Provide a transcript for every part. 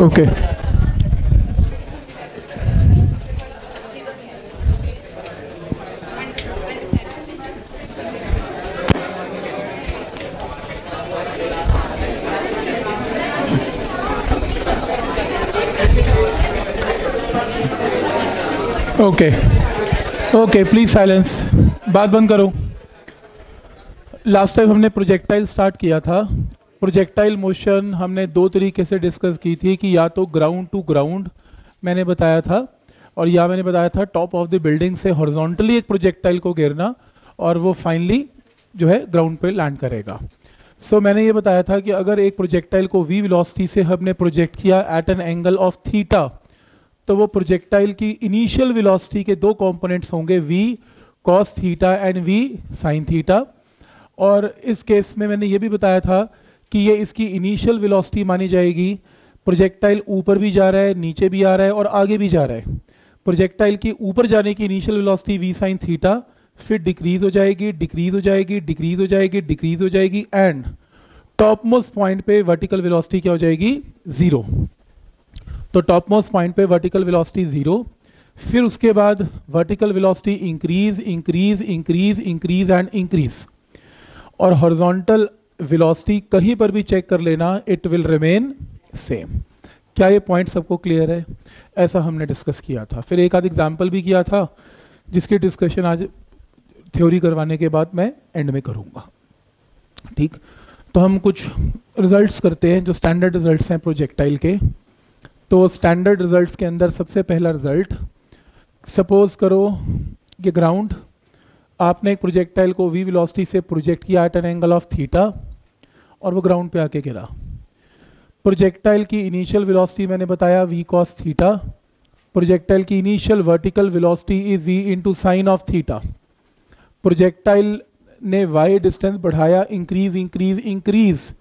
Okay okay okay please silence बात बंद करो. लास्ट टाइम हमने प्रोजेक्टाइल स्टार्ट किया था. प्रोजेक्टाइल मोशन हमने दो तरीके से डिस्कस की थी कि या तो ग्राउंड टू ग्राउंड मैंने बताया था और या मैंने बताया था टॉप ऑफ़ द बिल्डिंग से हॉरिजॉन्टली एक प्रोजेक्टाइल को घेरना और वो फाइनली जो है ग्राउंड पे लैंड करेगा। सो so, मैंने ये बताया था कि अगर एक प्रोजेक्टाइल को वी वेलोसिटी से हमने प्रोजेक्ट किया at an angle of theta तो वो प्रोजेक्टाइल की इनिशियल वेलोसिटी के दो कंपोनेंट्स होंगे V cos theta and V sine theta और इस केस में मैंने ये भी बताया था कि ये इसकी इनिशियल वेलोसिटी मानी जाएगी। प्रोजेक्टाइल ऊपर भी जा रहा है, नीचे भी आ रहा है और आगे भी जा रहा है। प्रोजेक्टाइल की ऊपर जाने की initial velocity v sin theta फिर डिक्रीज हो जाएगी डिक्रीज हो जाएगी डिक्रीज हो जाएगी डिक्रीज हो जाएगी एंड टॉप मोस्ट पॉइंट पे वर्टिकल वेलोसिटी क्या हो जाएगी? ज़ीरो तो टॉप मोस्ट पॉइंट पे वर्टिकल वेलोसिटी ज़ीरो फिर उसके बाद vertical velocity increase increase increase increase and increase और हॉरिजॉन्टल वेलोसिटी कहीं पर भी चेक कर लेना इट विल रिमेन सेम क्या ये पॉइंट सबको क्लियर है? ऐसा हमने डिस्कस किया था। फिर एक आध एग्ज़ाम्पल भी किया था, जिसकी डिस्कशन आज थ्योरी करवाने के बाद मैं एंड में करूँगा। ठीक? तो हम कुछ रिजल्ट्स करते हैं, जो स्टैंडर्ड रिजल्ट्स हैं प्रोजेक्टाइल के। तो स्टैंडर्ड रिजल्ट्स के अंदर सबसे पहला रिज़ल्ट सपोज़ करो ये ग्राउंड आपने एक प्रोजेक्टाइल को वी वेलोसिटी से प्रोजेक्ट किया at an angle of theta और वो ग्राउंड पे आके गिरा। प्रोजेक्टाइल की इनिशियल वेलोसिटी मैंने बताया वी कॉस थीटा प्रोजेक्टाइल की initial vertical velocity is V into sine of theta projectile ने वाई डिस्टेंस बढ़ाया इंक्रीज इंक्रीज इंक्रीज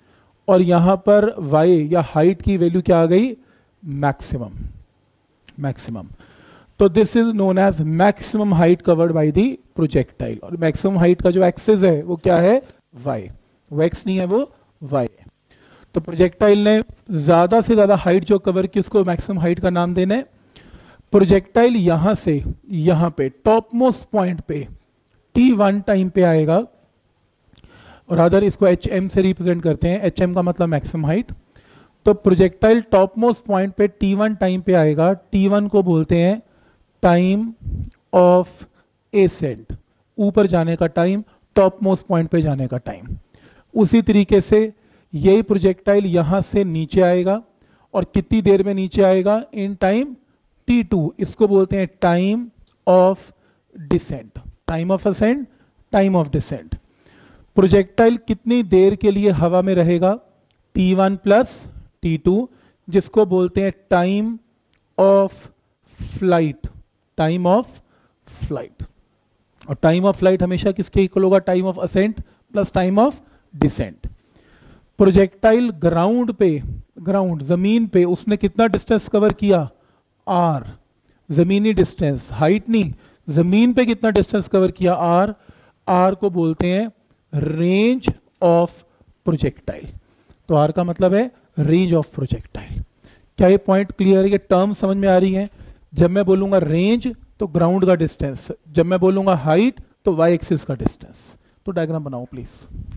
और यहाँ पर वाई या हाइट की वैल्यू क्या आ गई? मैक्सिमम मैक्सिमम तो this is known as maximum height covered by the projectile और मैक्सिमम हाइट का जो एक्सेस है, वो क्या है? वाई वो एक्स नहीं है वो। वाई तो प्रोजेक्टाइल ने ज़्यादा से ज़्यादा हाइट जो कवर की, उसको मैक्सिमम हाइट का नाम देना है। प्रोजेक्टाइल यहाँ से, यहाँ पे टॉप मोस्ट पॉइंट पे टी वन टाइम पे आएगा। और अदर इसको एच से रिप्रेजेंट करते हैं। एच एम का मतलब मैक्सिमम हाइट तो प्रोजेक्टाइल टॉप मोस्ट पॉइंट पे टी वन टाइम पे आएगा। टी वन को बोलते हैं टाइम ऑफ़ एसेंट ऊपर जाने का टाइम टॉप मोस्ट पॉइंट पे जाने का टाइम उसी तरीके से यही प्रोजेक्टाइल यहाँ से नीचे आएगा और कितनी देर में नीचे आएगा? इन टाइम टी टू इसको बोलते हैं time of descent time of ascent time of descent projectile कितनी देर के लिए हवा में रहेगा? T one plus T two जिसको बोलते हैं time of flight time of flight और टाइम ऑफ़ फ़्लाइट हमेशा किसके इक्वल होगा? Time of ascent plus time of descent projectile ground पे ग्राउंड ज़मीन पे उसने कितना डिस्टेंस कवर किया? आर जमीनी डिस्टेंस हाइट नहीं, ज़मीन पे कितना डिस्टेंस कवर किया? आर आर को बोलते हैं रेंज ऑफ़ प्रोजेक्टाइल तो आर का मतलब है रेंज ऑफ़ प्रोजेक्टाइल क्या ये पॉइंट क्लियर है? कि टर्म समझ में आ रही है? जब मैं बोलूँगा रेंज तो ग्राउंड का डिस्टेंस जब मैं बोलूँगा हाइट तो वाई एक्सिस का डिस्टेंस तो डायग्राम बनाओ प्लीज़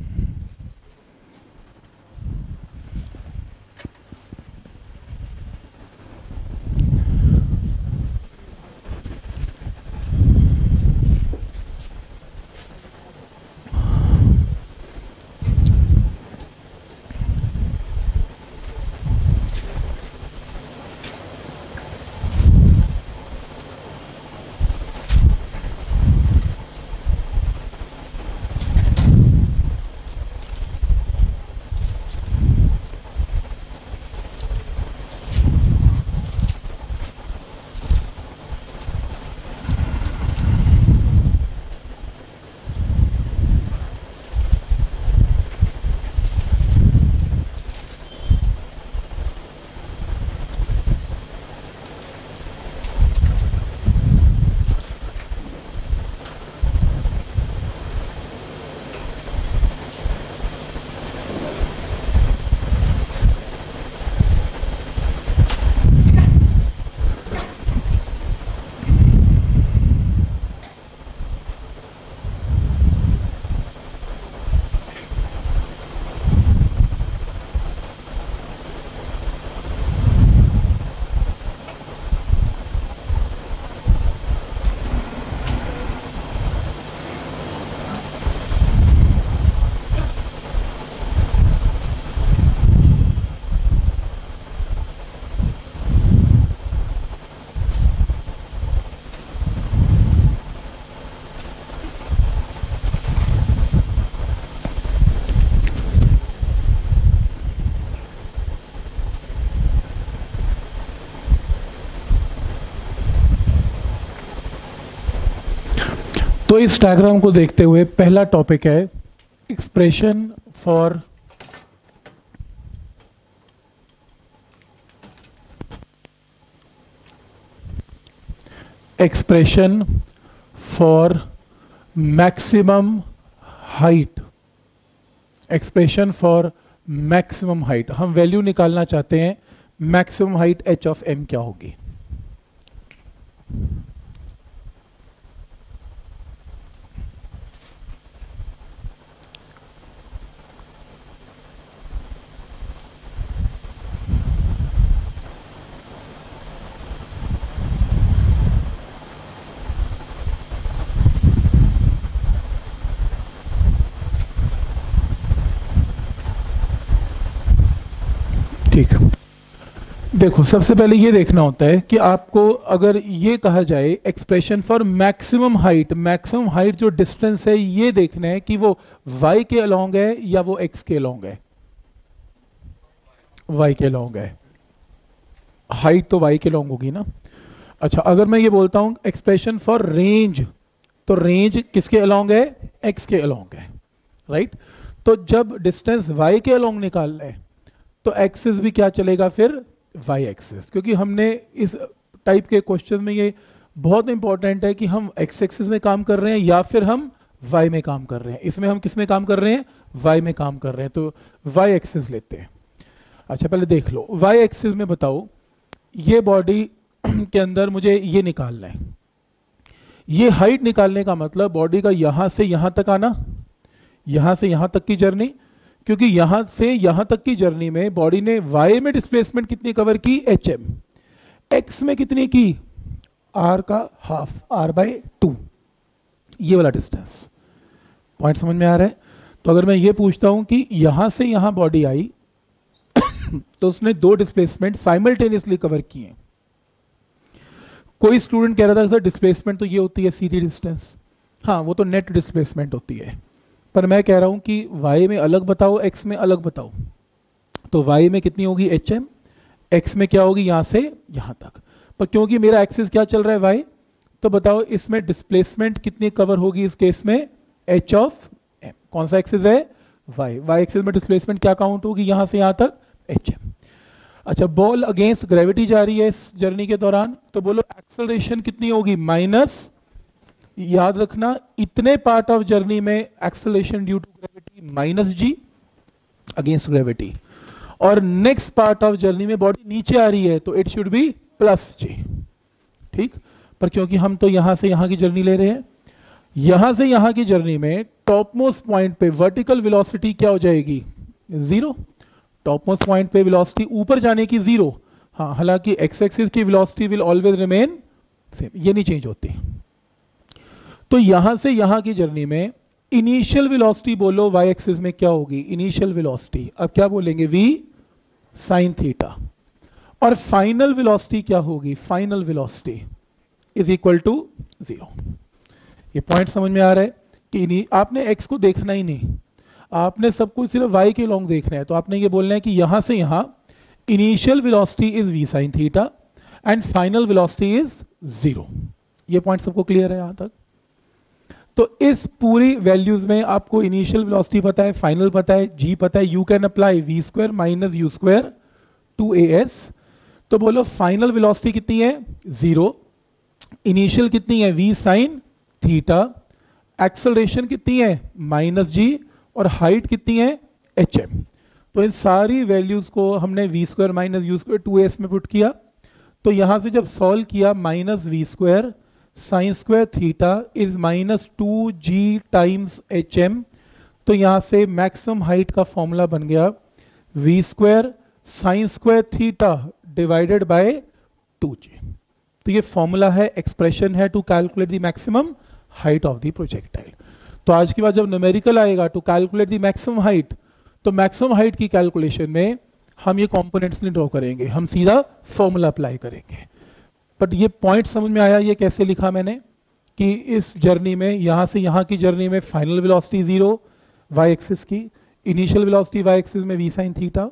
तो इस डायग्राम को देखते हुए पहला टॉपिक है expression for expression for maximum height expression for maximum height हम वैल्यू निकालना चाहते हैं maximum height H of M क्या होगी? ठीक। देखो, सबसे पहले ये देखना होता है कि आपको अगर ये कहा जाए expression for maximum height maximum height जो डिस्टेंस है, ये देखना है कि वो y के अलोंग है या वो x के अलोंग है। y के अलोंग है। हाइट तो y के अलोंग होगी ना? अच्छा अगर मैं ये बोलता हूँ एक्सप्रेशन फॉर रेंज तो रेंज किसके अलोंग है? x के अलोंग है राइट तो जब डिस्टेंस y के अलोंग निकाल रहे तो एक्सिस भी क्या चलेगा फिर? Y axis. क्योंकि हमने इस टाइप के क्वेश्चन में ये बहुत इंपॉर्टेंट है कि हम एक्स एक्सिस में काम कर रहे हैं या फिर हम वाई में काम कर रहे हैं। इसमें हम किसमें काम कर रहे हैं? वाई में काम कर रहे हैं। तो वाई एक्सिस लेते हैं। अच्छा पहले देख लो। वाई एक्सिस में बताओ, ये बॉडी के अंदर मुझे ये निकालना है। ये हाइट निकालने का मतलब बॉडी का यहाँ से यहाँ तक आना, यहाँ से यहाँ तक की जर्नी क्योंकि यहाँ से यहाँ तक की जर्नी में बॉडी ने वाई में डिस्प्लेसमेंट कितनी कवर की? एच एम एक्स में कितनी की? आर का हाफ़ आर बाई टू ये वाला डिस्टेंस पॉइंट समझ में आ रहा है? तो अगर मैं ये पूछता हूँ कि यहाँ से यहाँ बॉडी आई तो उसने दो डिस्प्लेसमेंट साइमल्टेनियसली कवर किए कोई स्टूडेंट कह रहा था, सर डिस्प्लेसमेंट तो ये होती है, सीधी डिस्टेंस हाँ वो तो नेट डिस्प्लेसमेंट होती है। पर मैं कह रहा हूँ कि y में अलग बताओ, x में अलग बताओ। तो y में कितनी होगी? एच एम एक्स में क्या होगी? यहाँ से यहाँ तक। पर क्योंकि मेरा एक्सिस क्या चल रहा है y तो बताओ इसमें डिस्प्लेसमेंट कितनी कवर होगी इस केस में? एच ऑफ़ एम कौन सा एक्सिस है? Y y एक्सिस में डिस्प्लेसमेंट क्या काउंट होगी? यहाँ से यहाँ तक एच एम अच्छा बॉल अगेंस्ट ग्रेविटी जा रही है इस जर्नी के दौरान। तो बोलो एक्सलरेशन कितनी होगी? माइनस याद रखना, इतने पार्ट ऑफ़ जर्नी में acceleration due to gravity minus G against gravity और नेक्स्ट पार्ट ऑफ़ जर्नी में बॉडी नीचे आ रही है तो it should be plus G ठीक? पर क्योंकि हम तो यहाँ से यहाँ की जर्नी ले रहे हैं, यहाँ से यहाँ की जर्नी में टॉप मोस्ट पॉइंट पे वर्टिकल वेलोसिटी क्या हो जाएगी? ज़ीरो टॉप मोस्ट पॉइंट पे वेलोसिटी ऊपर जाने की ज़ीरो हाँ हालाँकि एक्स एक्सिस की velocity will always remain same ये नहीं चेंज होती. तो यहाँ से यहाँ की जर्नी में इनिशियल वेलोसिटी बोलो वाई एक्सिस में क्या होगी? इनिशियल वेलोसिटी अब क्या बोलेंगे? वी साइन थीटा और फाइनल वेलोसिटी क्या होगी? Final velocity is equal to zero point समझ में आ रहा है कि आपने एक्स को देखना ही नहीं। आपने सब कुछ सिर्फ़ वाई के लॉन्ग देखना है। तो आपने ये बोलना है कि यहाँ से यहाँ initial velocity is V sine theta and final velocity is zero point सबको क्लियर है यहाँ तक? तो इस पूरी वैल्यूज़ में आपको इनिशियल वेलोसिटी पता है फाइनल पता है जी पता है you can apply V square minus U square two A S तो बोलो फाइनल वेलोसिटी कितनी है? ज़ीरो इनिशियल कितनी है? वी साइन थीटा एक्सलरेशन कितनी है? माइनस जी और हाइट कितनी है? एच एम तो इन सारी वैल्यूज़ को हमने V square minus U square two S में पुट किया. तो यहाँ से जब सॉल्व किया minus V square sine square theta is minus two G times H M तो यहाँ से मैक्सिमम हाइट का फॉर्मूला बन गया V square sine square theta divided by two G. तो ये फॉर्मूला है, एक्सप्रेशन है to calculate the maximum height of the projectile. तो आज के बाद जब न्यूमेरिकल आएगा to calculate the maximum height तो मैक्सिमम हाइट की कैलकुलेशन में हम ये कंपोनेंट्स नहीं ड्रॉ करेंगे, हम सीधा फॉर्मूला अप्लाई करेंगे। बट ये पॉइंट समझ में आया, ये कैसे लिखा मैंने? कि इस जर्नी में, यहाँ से यहाँ की जर्नी में final velocity zero Y axis की इनिशियल वेलोसिटी वाई एक्सिस में V sine theta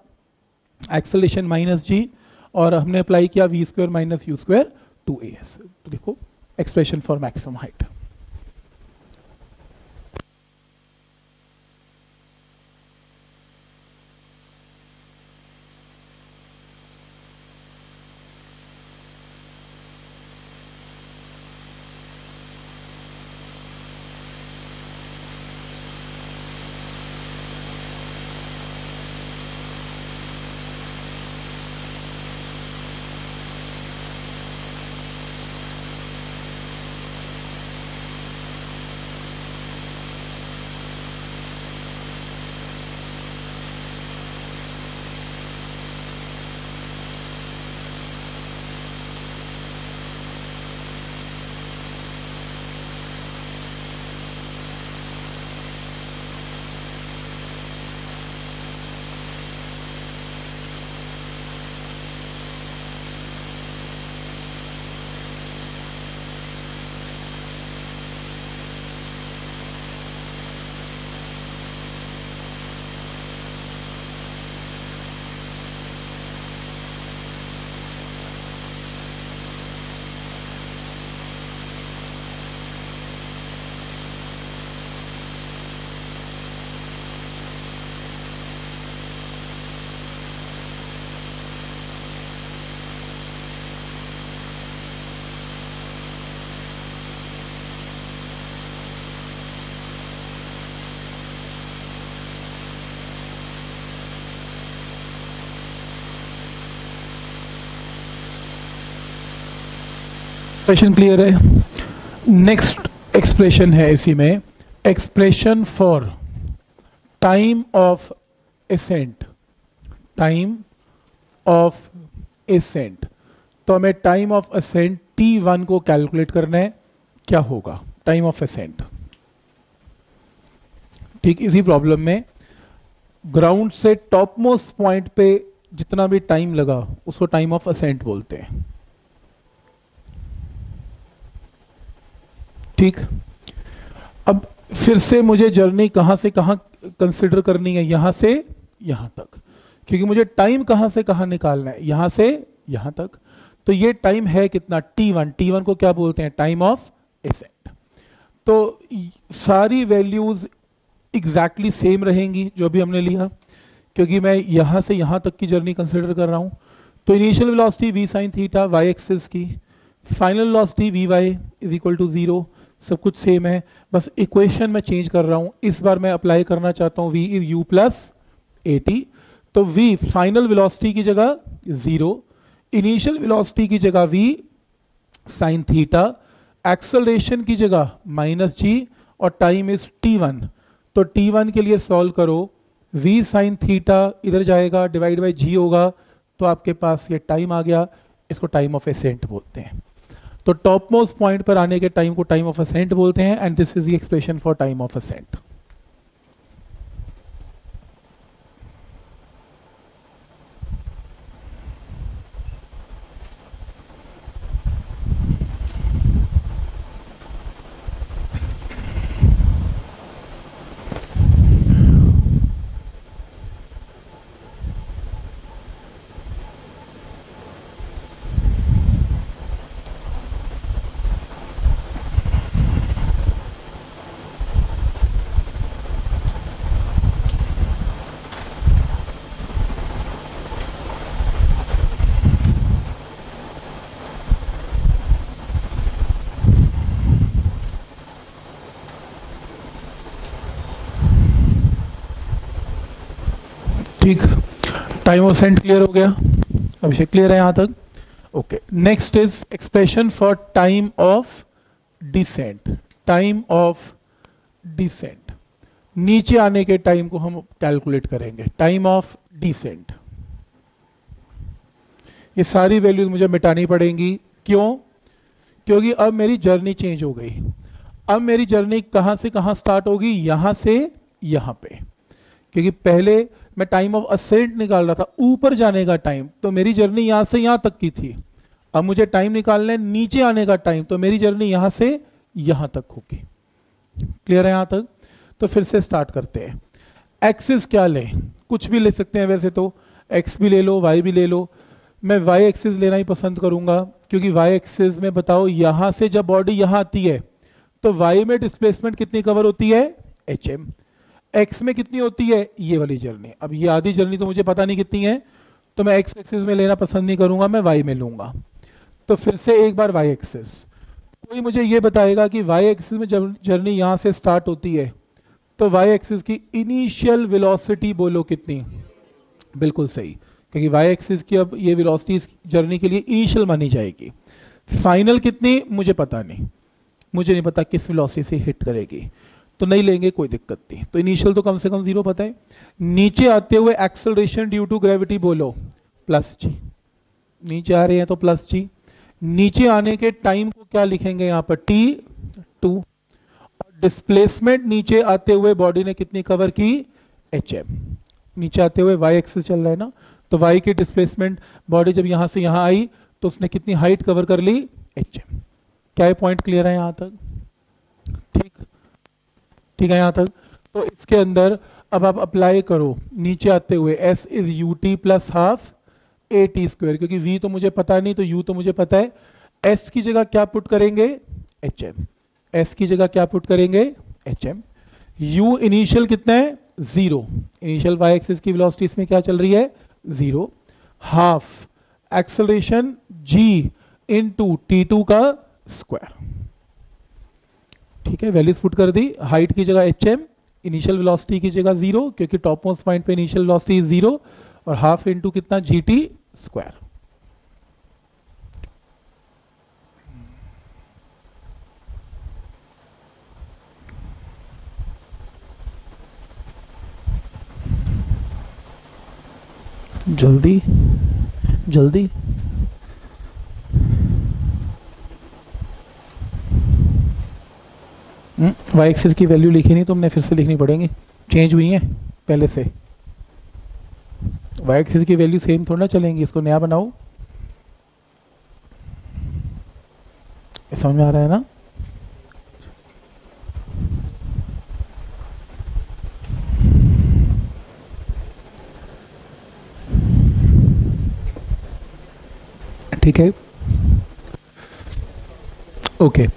acceleration minus G और हमने अप्लाई किया V square minus U square two A S तो देखो expression for maximum height expression clear है? Next expression है इसी में। Expression for time of ascent time of ascent तो हमें time of ascent T one को कैलकुलेट करना है। क्या होगा? टाइम ऑफ़ असेंट ठीक, इसी प्रॉब्लम में। ग्राउंड से टॉप मोस्ट पॉइंट पे जितना भी टाइम लगा, उसको टाइम ऑफ़ असेंट बोलते हैं। ठीक। अब फिर से मुझे जर्नी कहाँ से कहाँ कंसिडर करनी है? यहाँ से, यहाँ तक। क्योंकि मुझे टाइम कहाँ से कहाँ निकालना है? यहाँ से, यहाँ तक। तो ये टाइम है कितना? टी वन टी वन को क्या बोलते हैं? टाइम ऑफ़ एसेंट तो सारी वैल्यूज़ एग्जैक्टली सेम रहेंगी, जो भी हमने लिया। क्योंकि मैं यहाँ से यहाँ तक की जर्नी कंसिडर कर रहा हूँ। तो initial velocity V sine theta Y axis की। Final velocity V Y is equal to zero सब कुछ सेम है। बस इक्वेशन में चेंज कर रहा हूँ। इस बार मैं अप्लाई करना चाहता हूँ। V is u plus A तो v फाइनल वेलोसिटी की जगह ज़ीरो इनिशियल वेलोसिटी की जगह v साइन थीटा एक्सलरेशन की जगह माइनस जी और टाइम इज़ t1 तो t1 के लिए सॉल्व करो। V साइन थीटा इधर जाएगा डिवाइड बाई जी होगा। तो आपके पास ये टाइम आ गया। इसको टाइम ऑफ़ एसेंट बोलते हैं। तो टॉप मोस्ट पॉइंट पर आने के टाइम को टाइम ऑफ़ असेंट बोलते हैं and this is the expression for time of ascent ठीक टाइम ऑफ़ सेंट क्लियर हो गया। अभिषेक क्लियर है यहाँ तक। Okay next is expression for time of descent time of descent नीचे आने के टाइम को हम कैलकुलेट करेंगे। टाइम ऑफ़ डिसेंट ये सारी वैल्यूज़ मुझे मिटानी पड़ेंगी। क्यों? क्योंकि अब मेरी जर्नी चेंज हो गई। अब मेरी जर्नी कहाँ से कहाँ स्टार्ट होगी? यहाँ से यहाँ पे। क्योंकि पहले मैं टाइम ऑफ़ असेंट निकाल रहा था, ऊपर जाने का टाइम तो मेरी जर्नी यहाँ से यहाँ तक की थी। अब मुझे टाइम निकालना है, नीचे आने का टाइम तो मेरी जर्नी यहाँ से यहाँ तक होगी। क्लियर है यहाँ तक? तो फिर से स्टार्ट करते हैं। एक्सिस क्या ले? कुछ भी ले सकते हैं वैसे तो। एक्स भी ले लो वाई भी ले लो। मैं वाई एक्सिस लेना ही पसंद करूँगा, क्योंकि वाई एक्सिस में बताओ, यहाँ से जब बॉडी यहाँ आती है तो वाई में डिस्प्लेसमेंट कितनी कवर होती है? एच एम एक्स में कितनी होती है? ये वाली जर्नी। अब ये आधी जर्नी तो मुझे पता नहीं कितनी है तो मैं एक्स एक्सिस में लेना पसंद नहीं करूँगा, मैं वाई में लूँगा। तो फिर से एक बार वाई एक्सिस कोई मुझे ये बताएगा कि वाई एक्सिस में जब जर्नी यहाँ से स्टार्ट होती है तो वाई एक्सिस की इनिशियल वेलोसिटी बोलो कितनी? बिल्कुल सही, क्योंकि वाई एक्सिस की अब ये वेलोसिटी जर्नी के लिए इनिशियल मानी जाएगी। फाइनल कितनी? मुझे पता नहीं। मुझे नहीं पता किस वेलोसिटी से हिट करेगी। तो नहीं लेंगे, कोई दिक्कत नहीं। तो इनिशियल तो कम से कम ज़ीरो पता है। नीचे आते हुए एक्सलरेशन ड्यू टू ग्रेविटी बोलो प्लस जी नीचे आ रहे हैं तो प्लस जी नीचे आने के टाइम को क्या लिखेंगे यहाँ पर? टी टू और डिस्प्लेसमेंट नीचे आते हुए बॉडी ने कितनी कवर की? एच एम नीचे आते हुए वाई एक्सिस चल रहा है ना? तो वाई की डिस्प्लेसमेंट बॉडी जब यहाँ से यहाँ आई तो उसने कितनी हाइट कवर कर ली? एच एम क्या पॉइंट क्लियर है यहाँ तक? ठीक है यहाँ तक? तो इसके अंदर अब आप अप्लाई करो, नीचे आते हुए S is U T plus half A T square क्योंकि वी तो मुझे पता नहीं तो यू तो मुझे पता है। एस की जगह क्या पुट करेंगे? एच एम एस की जगह क्या पुट करेंगे? एच एम यू इनिशियल कितना है? ज़ीरो इनिशियल वाई एक्सिस की वेलोसिटी इसमें क्या चल रही है? Zero half acceleration G into T two का स्क्वायर ठीक है वैल्यूज़ पुट कर दी। हाइट की जगह एच एम इनिशियल वेलोसिटी की जगह ज़ीरो क्योंकि टॉप मोस्ट पॉइंट पे इनिशियल वेलोसिटी ज़ीरो और हाफ़ इंटू कितना? जी टी स्क्वायर जल्दी जल्दी। वाई एक्सिस की वैल्यू लिखी नहीं तुमने फिर से लिखनी पड़ेगी। चेंज हुई है, पहले से। वाई एक्सिस की वैल्यू सेम थोड़ा चलेंगी, इसको नया बनाओ। समझ में आ रहा है ना? ठीक है? ओके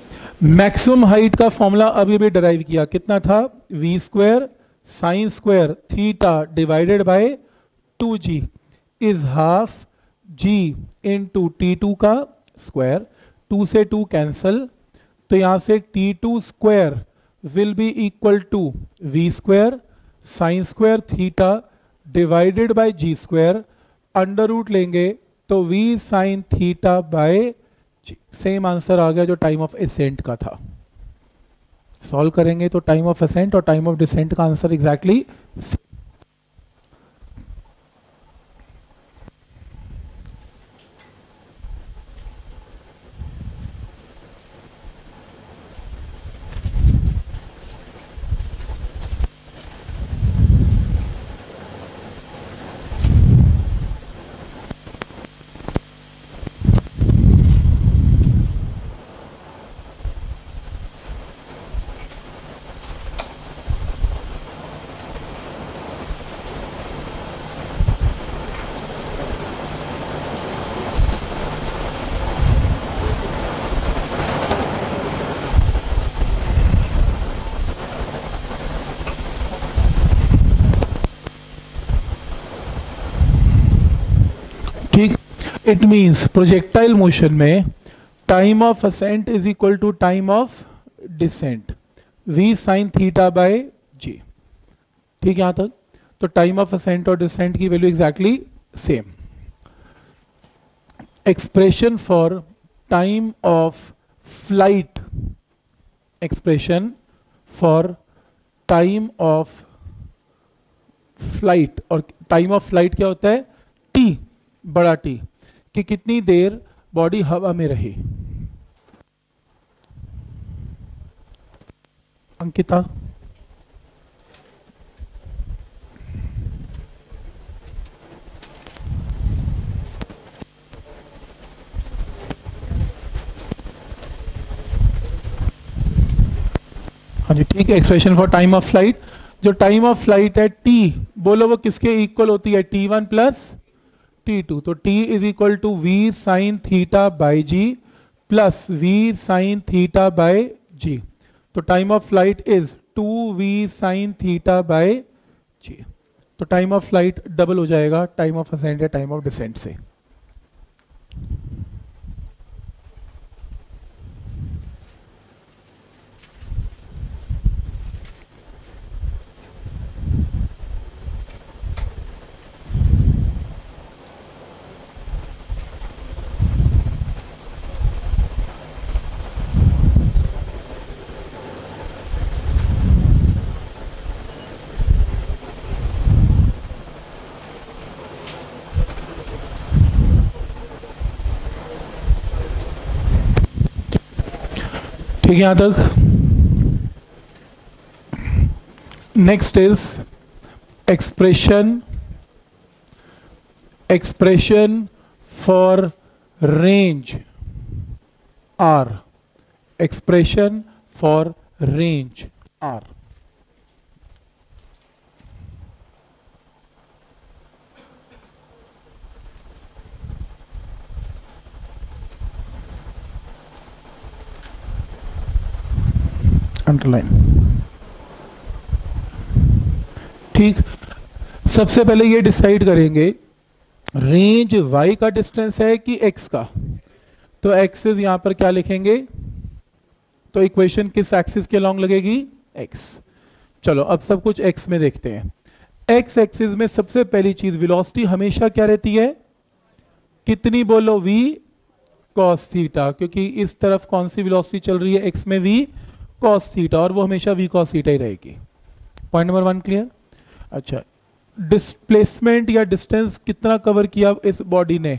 मैक्सिमम हाइट का फॉर्मूला अभी भी डराइव किया। कितना था? V square sine square theta divided by two G is half into T two का स्क्वायर टू से टू कैंसल तो यहाँ से T two square will be equal to V square sine square theta divided by G square under root लेंगे तो v sine theta by same answer आ गया जो time of accent का था। सॉल्व करेंगे तो टाइम ऑफ़ असेंट और time of descent का answer exactly exactly it means projectile motion में time of ascent is equal to time of descent V sine theta by G ठीक है यहाँ तक? तो टाइम ऑफ़ असेंट और डिसेंट की value exactly same expression for time of flight expression for time of flight और time of flight क्या होता है? टी बड़ा टी कि कितनी देर बॉडी हवा में रही? अंकिता? हाँ जी, ठीक है expression for time of flight जो टाइम ऑफ़ फ़्लाइट है टी बोलो वो किसके इक्वल होती है? T one plus T two तो T is equal to v sine theta by g plus v sine theta by g तो time of flight is two v sine theta by g तो time of flight double हो जाएगा time of ascent या time of descent से। ठीक है यहाँ तक। Next is expression expression for range R expression for range R underline ठीक। सबसे पहले ये डिसाइड करेंगे रेंज y का डिस्टेंस है कि x का? तो एक्सेस यहाँ पर क्या लिखेंगे? तो इक्वेशन किस एक्सिस के लॉन्ग लगेगी? x चलो, अब सब कुछ x में देखते हैं। x एक्सिस में सबसे पहली चीज़ वेलोसिटी हमेशा क्या रहती है? कितनी बोलो v? cos थीटा क्योंकि इस तरफ़ कौन सी वेलोसिटी चल रही है? x में v कॉस थीटा और वो हमेशा वी कॉस थीटा ही रहेगी। पॉइंट नंबर वन क्लियर अच्छा। डिस्प्लेसमेंट या डिस्टेंस कितना कवर किया इस बॉडी ने?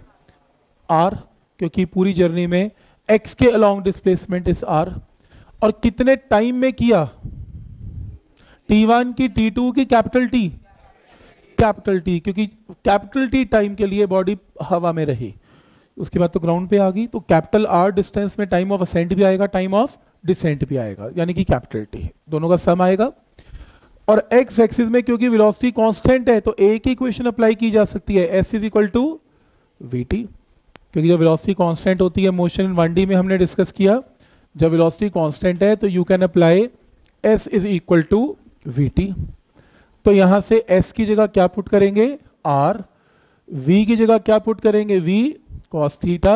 आर क्योंकि पूरी जर्नी में एक्स के अलोंग डिस्प्लेसमेंट इस आर और कितने टाइम में किया? टी वन की टी टू की कैपिटल टी कैपिटल टी क्योंकि कैपिटल टी टाइम के लिए बॉडी हवा में रही। उसके बाद तो ग्राउंड पे आ गई तो कैपिटल आर डिस्टेंस में टाइम ऑफ़ असेंट भी आएगा टाइम ऑफ़ डिसेंट भी आएगा, यानी कि कैपिटल टी दोनों का सम आएगा। और एक्स एक्सिस में क्योंकि वेलोसिटी कांस्टेंट है तो एक ही इक्वेशन अप्लाई की जा सकती है। S is equal to V T क्योंकि जब वेलोसिटी कांस्टेंट होती है मोशन इन वन डी में हमने डिस्कस किया, जब वेलोसिटी कांस्टेंट है तो you can apply S is equal to V T तो यहाँ से एस की जगह क्या पुट करेंगे? आर वी की जगह क्या पुट करेंगे? वी कॉस थीटा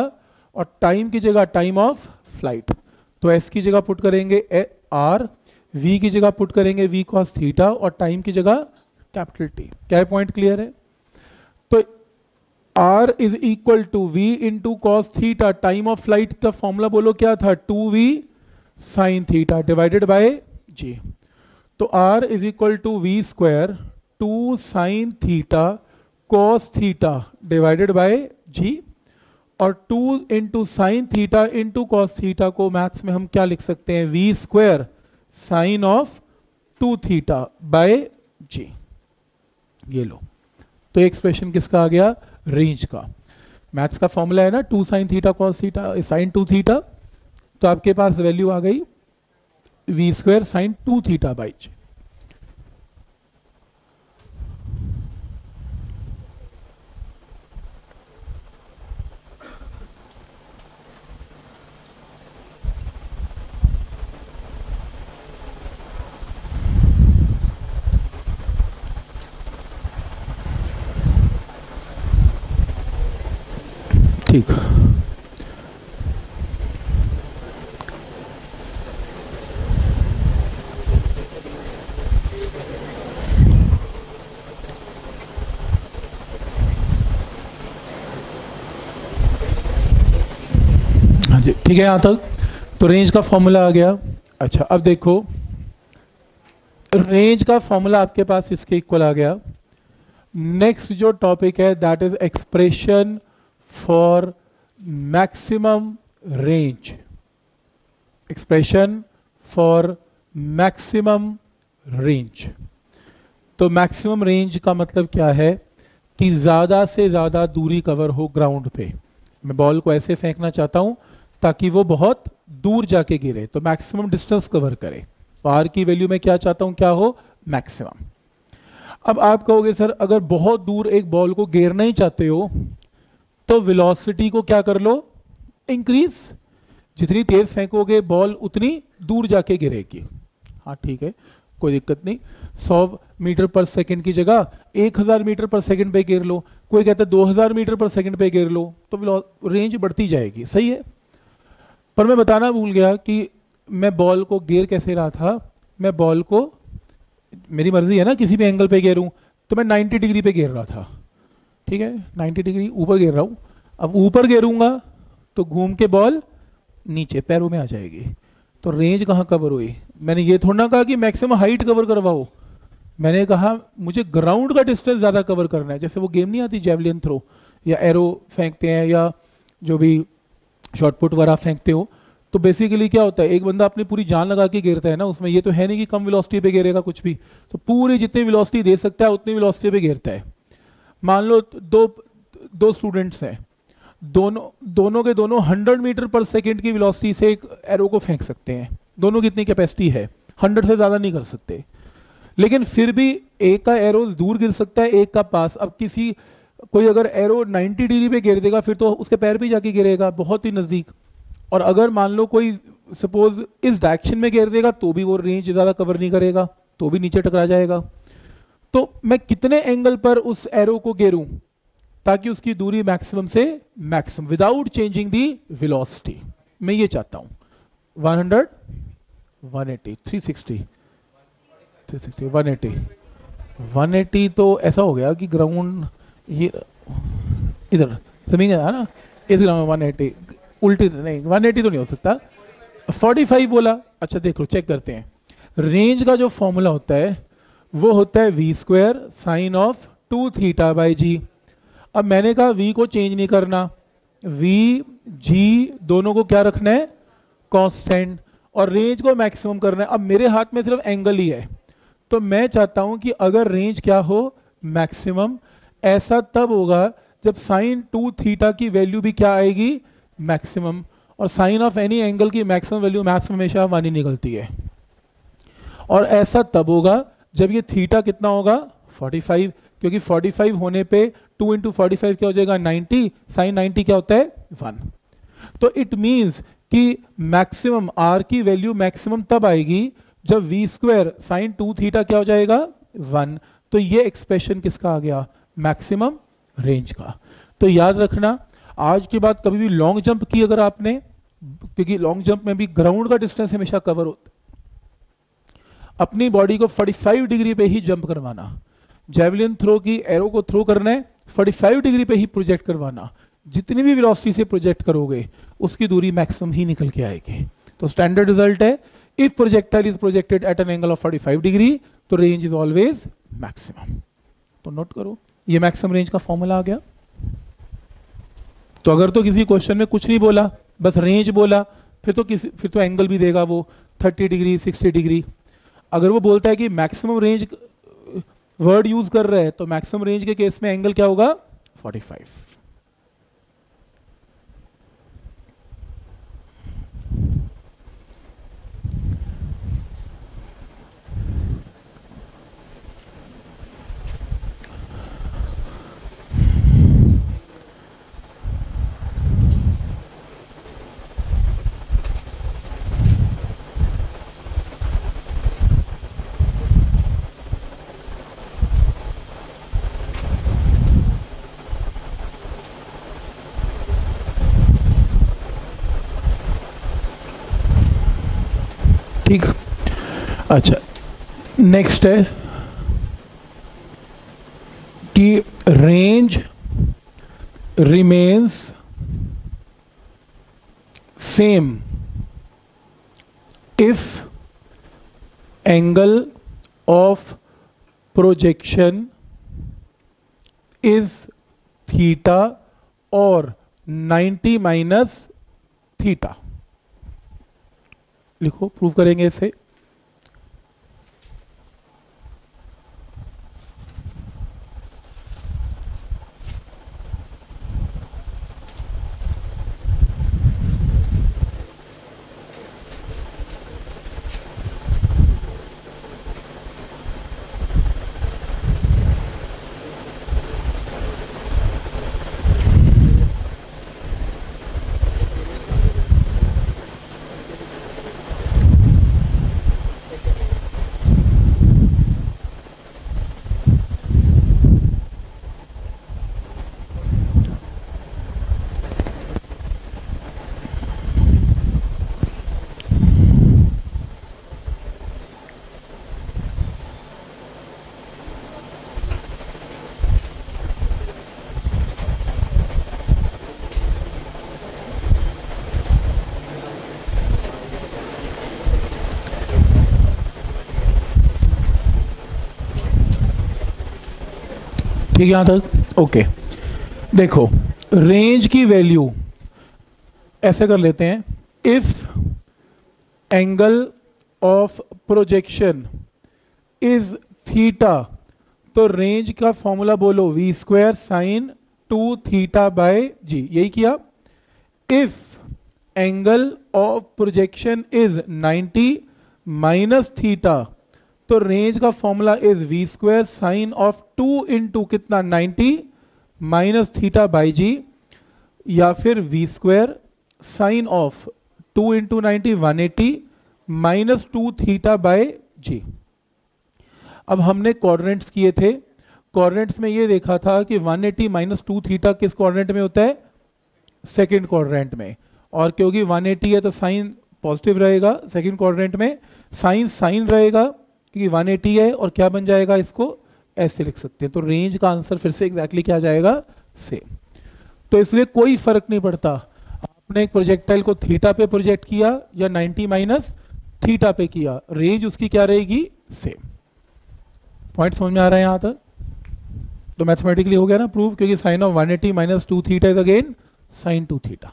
और टाइम की जगह टाइम ऑफ़ फ़्लाइट तो एस की जगह पुट करेंगे आर वी की जगह पुट करेंगे वी कॉस थीटा और टाइम की जगह कैपिटल टी क्या पॉइंट क्लियर है? तो R is equal to V into cos theta time of flight का फॉर्मूला बोलो क्या था? Two V sine theta divided by G तो R is equal to V square two sine theta cos theta divided by G और two into sine theta into cos theta को maths में हम क्या लिख सकते हैं? V square sine of two theta by G ये लो। तो एक्सप्रेशन किसका आ गया? रेंज का। मैथ्स का फॉर्मूला है ना? Two sine theta cos theta sine two theta तो आपके पास वैल्यू आ गई V square sine two theta by G ठीक हाँ जी, ठीक है, यहाँ तक तो रेंज का फॉर्मूला आ गया। अच्छा अब देखो। रेंज का फॉर्मूला आपके पास इसके इक्वल आ गया। नेक्स्ट जो टॉपिक है that is expression for maximum range. Expression, for maximum range. तो मैक्सिमम रेंज का मतलब क्या है? कि ज़्यादा से ज़्यादा दूरी कवर हो ग्राउंड पे। मैं बॉल को ऐसे फेंकना चाहता हूँ, ताकि वो बहुत दूर जाके गिरे। तो मैक्सिमम डिस्टेंस कवर करे। आर की वैल्यू में क्या चाहता हूँ? क्या हो? मैक्सिमम अब आप कहोगे, सर, अगर बहुत दूर एक बॉल को गिरना ही चाहते हो तो वेलोसिटी को क्या कर लो? इंक्रीज जितनी तेज फेंकोगे बॉल उतनी दूर जाके गिरेगी। हाँ ठीक है, कोई दिक्कत नहीं। 100 मीटर पर सेकंड की जगह 1000 मीटर पर सेकंड पे गिर लो। कोई कहता है 2000 मीटर पर सेकंड पे गिर लो तो रेंज बढ़ती जाएगी। सही है? पर मैं बताना भूल गया कि मैं बॉल को गिर कैसे रहा था। मैं बॉल को, मेरी मर्ज़ी है ना, किसी भी एंगल पे गिरूं तो मैं 90 डिग्री पे गिर रहा था। ठीक है? 90 डिग्री ऊपर गिर रहा हूँ। अब ऊपर गिरूँगा तो घूम के बॉल नीचे, पैरों में आ जाएगी। तो रेंज कहाँ कवर हुई? मैंने ये थोड़ा ना कहा कि मैक्सिमम हाइट कवर करवाओ। मैंने कहा, मुझे ग्राउंड का डिस्टेंस ज़्यादा कवर करना है। जैसे वो गेम नहीं आती जेवलिन थ्रो या एरो फेंकते हैं, या जो भी शॉर्टपुट वगैरह फेंकते हो तो बेसिकली क्या होता है? एक बंदा अपनी पूरी जान लगा के गिरता है ना, उसमें ये तो है नहीं कि कम विलोसिटी पे गिरेगा कुछ भी। तो पूरी जितनी विलोसिटी दे सकता है, उतनी विलोसिटी पे गिरता है। मान लो दो दो स्टूडेंट्स हैं। दोनों दोनों के दोनों 100 मीटर पर सेकेंड की वेलोसिटी से एक एरो को फेंक सकते हैं। दोनों की इतनी कैपेसिटी है। 100 से ज़्यादा नहीं कर सकते। लेकिन फिर भी एक का एरो दूर गिर सकता है, एक का पास। अब किसी, कोई अगर एरो 90 डिग्री पे गिर देगा, फिर तो उसके पैर भी जाके गिरेगा, बहुत ही नज़दीक। और अगर मान लो कोई सपोज़ इस डायरेक्शन में गिर देगा तो भी वो रेंज ज़्यादा कवर नहीं करेगा तो भी नीचे टकरा जाएगा। तो मैं कितने एंगल पर उस एरो को घेरूं ताकि उसकी दूरी मैक्सिमम से maximum without changing the velocity मैं ये चाहता हूँ। 100 180 360 360 180 180 तो ऐसा हो गया कि ग्राउंड ये, इधर ज़मीन है ना? इस ग्राउंड में 180 उल्टी नहीं 180 तो नहीं हो सकता। 45 बोला अच्छा देख लो चेक करते हैं। रेंज का जो फॉर्मूला होता है वो होता है V square sine of two theta by G अब मैंने कहा वी को चेंज नहीं करना। वी जी दोनों को क्या रखना है? कांस्टेंट और रेंज को मैक्सिमम करना है। अब मेरे हाथ में सिर्फ़ एंगल ही है। तो मैं चाहता हूँ कि अगर रेंज क्या हो? मैक्सिमम ऐसा तब होगा जब साइन टू थीटा की वैल्यू भी क्या आएगी? मैक्सिमम और साइन ऑफ़ एनी एंगल की मैक्सिमम वैल्यू मैथ्स में हमेशा ही निकलती है। और ऐसा तब होगा जब ये थीटा कितना होगा? 45 क्योंकि 45 होने पे 2 इंटू फोर्टी क्या हो जाएगा? 90 साइन 90 क्या होता है? 1 तो इट मींस कि मैक्सिमम आर की वैल्यू मैक्सिमम तब आएगी जब V square sine two theta क्या हो जाएगा? वन। तो ये एक्सप्रेशन किसका आ गया? मैक्सिमम रेंज का। तो याद रखना, आज के बाद कभी भी लॉन्ग जंप की अगर आपने, क्योंकि लॉन्ग जंप में भी ग्राउंड का डिस्टेंस हमेशा कवर होता अपनी बॉडी को 45 डिग्री पे ही जंप करवाना। जेवलिन थ्रो की एरो को थ्रो करना है 45 डिग्री पे ही प्रोजेक्ट करवाना। जितनी भी वेलोसिटी से प्रोजेक्ट करोगे, उसकी दूरी मैक्सिमम ही निकल के आएगी। तो स्टैंडर्ड रिज़ल्ट है if projectile is projected at an angle of 45 degree तो रेंज इज़ ऑलवेज मैक्सिमम तो नोट करो, ये मैक्सिमम रेंज का फॉर्मूला आ गया। तो अगर तो किसी क्वेश्चन में कुछ नहीं बोला, बस रेंज बोला, फिर तो किसी, फिर तो एंगल भी देगा वो 30 डिग्री 60 डिग्री अगर वो बोलता है कि मैक्सिमम रेंज वर्ड यूज़ कर रहा है तो मैक्सिमम रेंज के केस में एंगल क्या होगा? 45 ठीक। अच्छा नेक्स्ट है कि range remains same if angle of projection is theta और 90 माइनस थीटा लिखो प्रूव करेंगे इसे। ठीक है यहाँ तक? ओके देखो रेंज की वैल्यू ऐसे कर लेते हैं। If angle of projection is theta तो रेंज का फॉर्मूला बोलो V square sine two theta by G यही किया। If angle of projection is 90 minus theta तो रेंज का formula is V square sine of two into कितना? 90 minus theta by जी या फिर V square sine of two into ninety one eighty minus two theta by G अब हमने quadrants किए थे। Quadrants में ये देखा था कि 180 एटी माइनस टू थीटा किस क्वाड्रेंट में होता है? सेकेंड क्वाड्रेंट में। और क्योंकि 180 है तो साइन पॉजिटिव रहेगा सेकेंड क्वाड्रेंट में। साइन साइन रहेगा क्योंकि 180 है और क्या बन जाएगा इसको? ऐसे लिख सकते हैं। तो रेंज का आंसर फिर से एग्जैक्टली क्या जाएगा? सेम तो इसलिए कोई फ़र्क नहीं पड़ता। आपने एक प्रोजेक्टाइल को थीटा पे प्रोजेक्ट किया या 90 माइनस थीटा पे किया रेंज उसकी क्या रहेगी? सेम पॉइंट समझ में आ रहा है यहाँ तक? तो मैथमेटिकली हो गया ना प्रूव क्योंकि sine of 180 eighty minus two theta is again sine two theta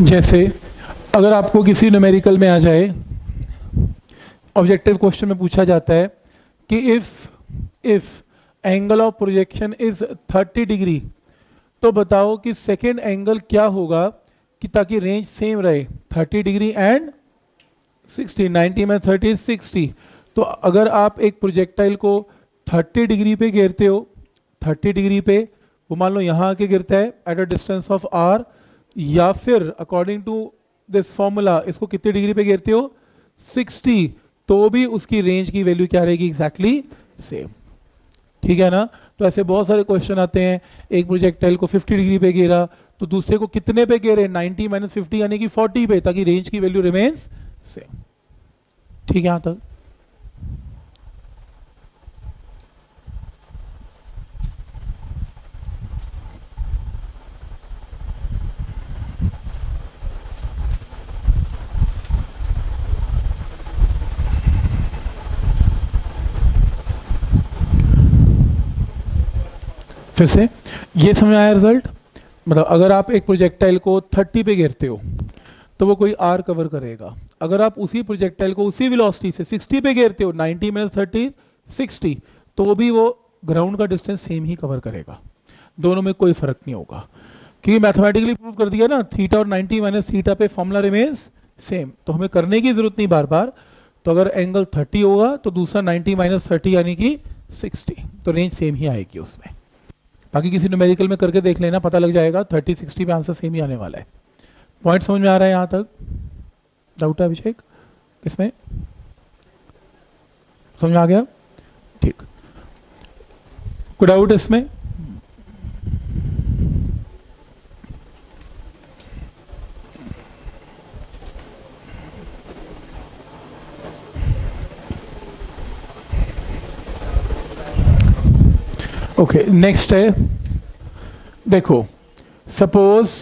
जैसे, अगर आपको किसी न्यूमेरिकल में आ जाए ऑब्जेक्टिव क्वेश्चन में पूछा जाता है कि if if angle of projection is 30 degree तो बताओ कि सेकेंड एंगल क्या होगा कि ताकि रेंज सेम रहे 30 डिग्री एंड 60 90 में 30 60 तो अगर आप एक प्रोजेक्टाइल को 30 डिग्री पे गिरते हो 30 डिग्री पे, वो मान लो यहाँ आके गिरता है at a distance of R या फिर अकॉर्डिंग टू दिस फॉर्मूला इसको कितने डिग्री पे गिरते हो? 60 तो भी उसकी रेंज की वैल्यू क्या रहेगी? एग्जैक्टली सेम ठीक है ना? तो ऐसे बहुत सारे क्वेश्चन आते हैं। एक प्रोजेक्टाइल को 50 डिग्री पे गिरा तो दूसरे को कितने पे गिरे 90 माइनस फिफ्टी यानी कि 40 पे, ताकि रेंज की वैल्यू रिमेन्स सेम ठीक है यहाँ तक? फिर से, ये समझ आया रिज़ल्ट मतलब अगर आप एक प्रोजेक्टाइल को 30 पे गिरते हो तो वो कोई आर कवर करेगा। अगर आप उसी प्रोजेक्टाइल को उसी वेलोसिटी से 60 पे गिरते हो 90 माइनस थर्टी सिक्सटी तो भी वो ग्राउंड का डिस्टेंस सेम ही कवर करेगा। दोनों में कोई फ़र्क नहीं होगा। क्योंकि मैथमेटिकली प्रूव कर दिया ना थीटा और 90 माइनस थीटा पे फॉर्मूला रिमेन्स सेम तो हमें करने की ज़रूरत नहीं बार बार तो अगर एंगल 30 होगा तो दूसरा 90 माइनस थर्टी यानी कि 60 तो रेंज सेम ही आएगी उसमें। बाकी किसी न्यूमेरिकल में करके देख लेना, पता लग जाएगा थर्टी सिक्सटी में आंसर सेम ही आने वाला है। पॉइंट समझ में आ रहा है यहाँ तक? डाउट है अभिषेक? किसमें? समझ आ गया? ठीक। कोई डाउट इसमें? ओके नेक्स्ट है। देखो सपोज़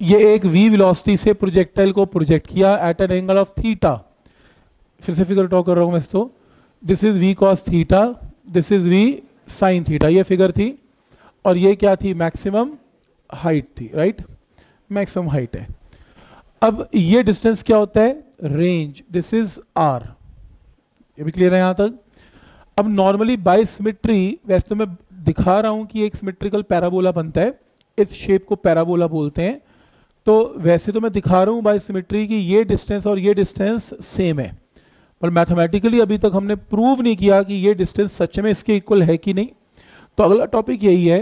ये एक वी वेलोसिटी से प्रोजेक्टाइल को प्रोजेक्ट किया at an angle of theta फिर से फिगर ड्रॉ कर रहा हूँ मैं इसको। This is V cos theta this is V sine theta ये फिगर थी। और ये क्या थी? मैक्सिमम हाइट थी राइट मैक्सिमम हाइट है। अब ये डिस्टेंस क्या होता है? रेंज दिस इज़ आर ये भी क्लियर है यहाँ तक? अब नॉर्मली बाय सिमेट्री वैसे तो मैं दिखा रहा हूँ कि एक सिमेट्रिकल पैराबोला बनता है, इस शेप को पैराबोला बोलते हैं। तो वैसे तो मैं दिखा रहा हूँ बाय सिमेट्री कि ये डिस्टेंस और ये डिस्टेंस सेम है। पर मैथमेटिकली अभी तक हमने प्रूव नहीं किया कि ये डिस्टेंस सच में इसके इक्वल है कि नहीं। तो अगला टॉपिक यही है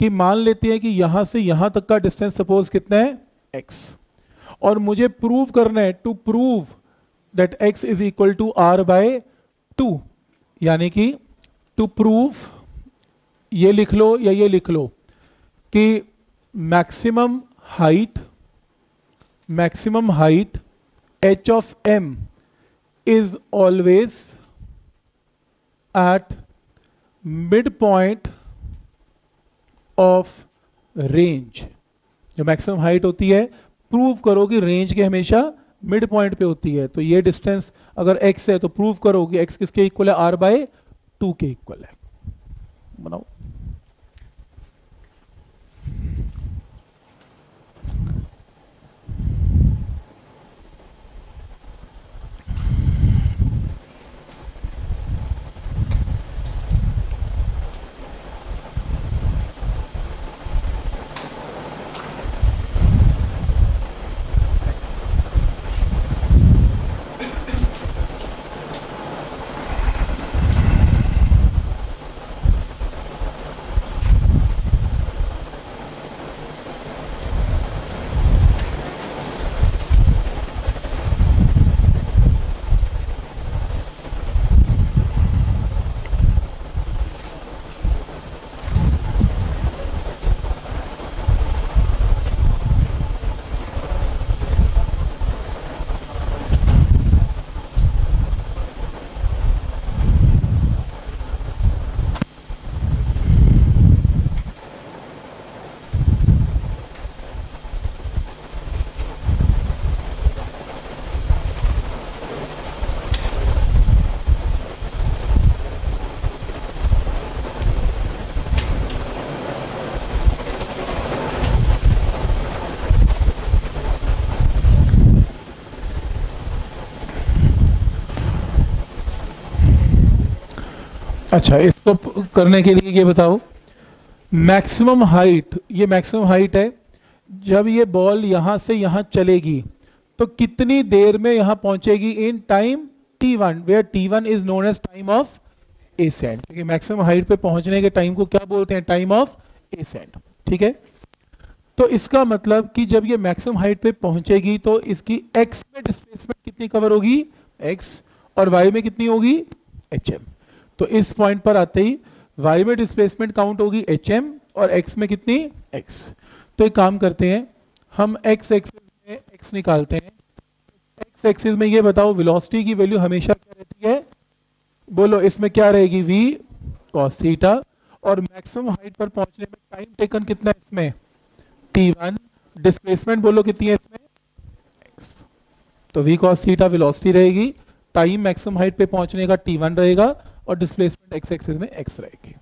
कि मान लेते हैं कि यहाँ से यहाँ तक का डिस्टेंस सपोज़ कितना है? एक्स और मुझे प्रूव करना है to prove that X is equal to R by two यानी कि टू प्रूव ये लिख लो या ये लिख लो कि maximum height maximum height H of M is always at mid point of range जो मैक्सिमम हाइट होती है प्रूव करो कि रेंज के हमेशा मिड पॉइंट पे होती है तो ये डिस्टेंस अगर एक्स है तो प्रूव करो कि x किसके इक्वल है? आर बाय टू के इक्वल है। बनाओ। अच्छा इसको करने के लिए ये बताओ। मैक्सिमम हाइट, ये मैक्सिमम हाइट है, जब ये बॉल यहाँ से यहाँ चलेगी तो कितनी देर में यहाँ पहुंचेगी? In time T one where T one is known as time of ascent क्योंकि मैक्सिमम हाइट पे पहुँचने के टाइम को क्या बोलते हैं? टाइम ऑफ़ एसेंट ठीक है? तो इसका मतलब कि जब ये मैक्सिमम हाइट पे पहुंचेगी तो इसकी एक्स में डिस्प्लेसमेंट कितनी कवर होगी? एक्स और वाई में कितनी होगी? एच एम तो इस पॉइंट पर आते ही वाई में डिस्प्लेसमेंट काउंट होगी एच एम और एक्स में कितनी? एक्स तो एक काम करते हैं, हम एक्स एक्सिस में एक्स निकालते हैं। एक्स एक्सिस में ये बताओ वेलोसिटी की वैल्यू हमेशा क्या रहती है? बोलो, इसमें क्या रहेगी? V cos थीटा और मैक्सिमम हाइट पर पहुँचने में टाइम टेकन कितना है इसमें? T1 डिस्प्लेसमेंट बोलो कितनी है इसमें? X तो v cos थीटा वेलोसिटी रहेगी टाइम मैक्सिमम हाइट पे पहुँचने का t1 रहेगा। और डिस्प्लेसमेंट एक्स एक्सिस में एक्स रहेगी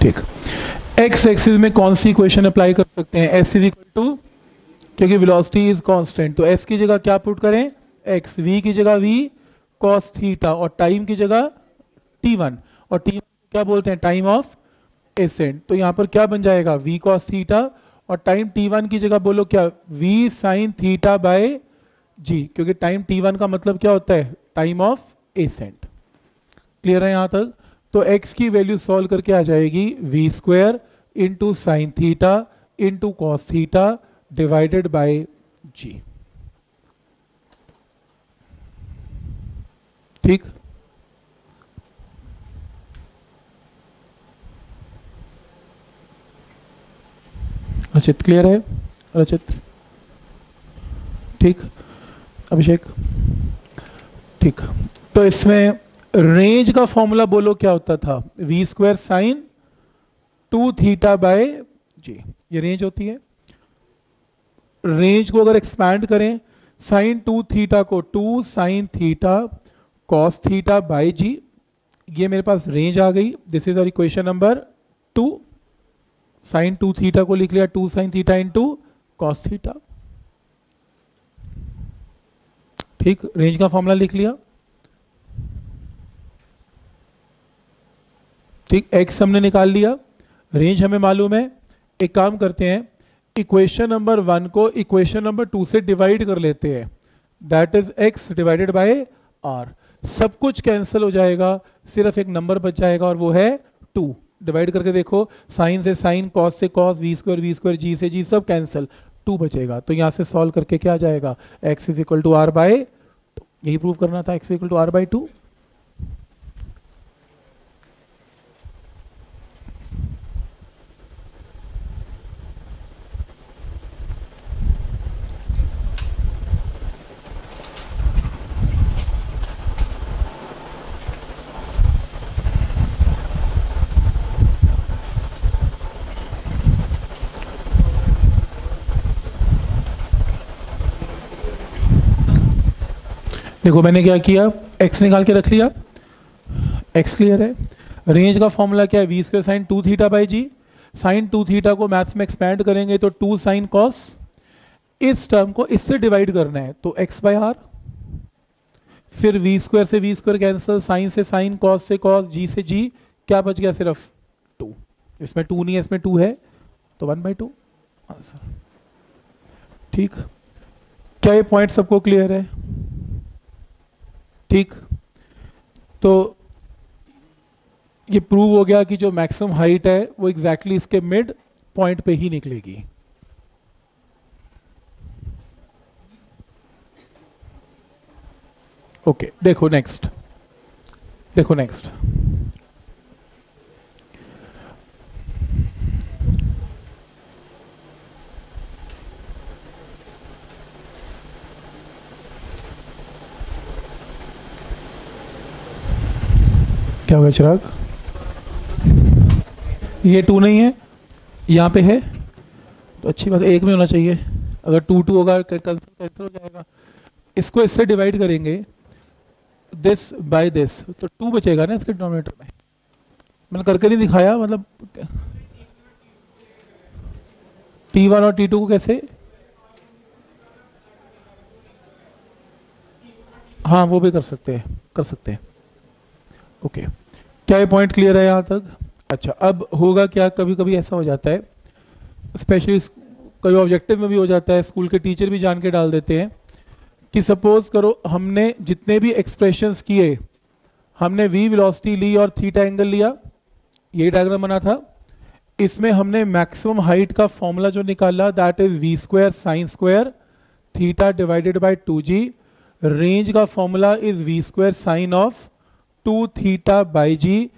ठीक x एक्सिस में कौन सी इक्वेशन अप्लाई कर सकते हैं? S इज़ इक्वल टू क्योंकि वेलोसिटी इज़ कांस्टेंट तो s की जगह क्या पुट करें? X, v की जगह v, cos थीटा और टाइम की जगह t1 और t1 को क्या बोलते हैं? टाइम ऑफ़ एसेंट तो यहाँ पर क्या बन जाएगा? V cos थीटा और टाइम t1 की जगह बोलो क्या? V sin theta by g, क्योंकि टाइम t1 का मतलब क्या होता है? टाइम ऑफ़ एसेंट क्लियर है यहाँ तक? तो एक्स की वैल्यू सॉल्व करके आ जाएगी V square into sine theta into cos theta divided by g. ठीक? रचित क्लियर है? रचित? ठीक? अभिषेक? ठीक। तो इसमें रेंज का फॉर्मूला बोलो, क्या होता था? V square sine two theta by G. ये रेंज होती है। रेंज को अगर एक्सपैंड करें साइन टू थीटा को two sine theta cos theta by G ये मेरे पास रेंज आ गई। दिस इज़ और equation number two sine two theta को लिख लिया two sine theta into cos theta ठीक रेंज का फॉर्मूला लिख लिया। ठीक एक्स हमने निकाल लिया। रेंज हमें मालूम है। एक काम करते हैं इक्वेशन नंबर वन को इक्वेशन नंबर टू से डिवाइड कर लेते हैं। That is X divided by R सब कुछ कैंसिल हो जाएगा, सिर्फ़ एक नंबर बच जाएगा और वो है टू डिवाइड करके देखो साइन से साइन कॉस से cos V square V square G से जी सब कैंसिल टू बचेगा। तो यहाँ से सॉल्व करके क्या आ जाएगा? X is equal to R by यही प्रूव करना था X equal to R by two देखो, मैंने क्या किया? X निकाल के रख लिया। X क्लियर है। रेंज का फॉर्मूला क्या है? V square sine two theta by G sine two theta को मैथ्स में एक्सपैंड करेंगे तो टू साइन कॉस इस टर्म को इससे डिवाइड करना है। तो x बाई आर फिर वी स्क्वायर से वी स्क्वायर कैंसिल साइन से साइन कॉस से कॉस जी से जी क्या बच गया सिर्फ़? टू इसमें टू नहीं है, इसमें टू है। तो वन बाई टू आंसर ठीक। क्या ये पॉइंट सबको क्लियर है? ठीक? तो ये प्रूव हो गया कि जो मैक्सिमम हाइट है वो एग्जैक्टली exactly इसके मिड पॉइंट पे ही निकलेगी। ओके okay, देखो नेक्स्ट देखो नेक्स्ट क्या होगा चिराग? ये टू नहीं है, यहाँ पे है। तो अच्छी बात, एक में होना चाहिए। अगर टू टू होगा कैंसिल कैंसिल हो जाएगा। इसको इससे डिवाइड करेंगे दिस बाय दिस तो टू बचेगा ना इसके डिनोमिनेटर में। मैंने करके नहीं दिखाया मतलब टी वन और टी टू को कैसे? हाँ वो भी कर सकते हैं, कर सकते हैं। ओके क्या ये पॉइंट क्लियर है यहाँ तक? अच्छा अब होगा क्या? कभी कभी ऐसा हो जाता है स्पेशली कई ऑब्जेक्टिव में भी हो जाता है स्कूल के टीचर भी जान के डाल देते हैं कि सपोज़ करो हमने जितने भी एक्सप्रेशंस किए, हमने वी वेलोसिटी ली और थीटा एंगल लिया, यही डायग्राम बना था, इसमें हमने मैक्सिमम हाइट का फॉर्मूला जो निकाला that is V square sine square theta divided by two G range का formula is V square sine of two theta by G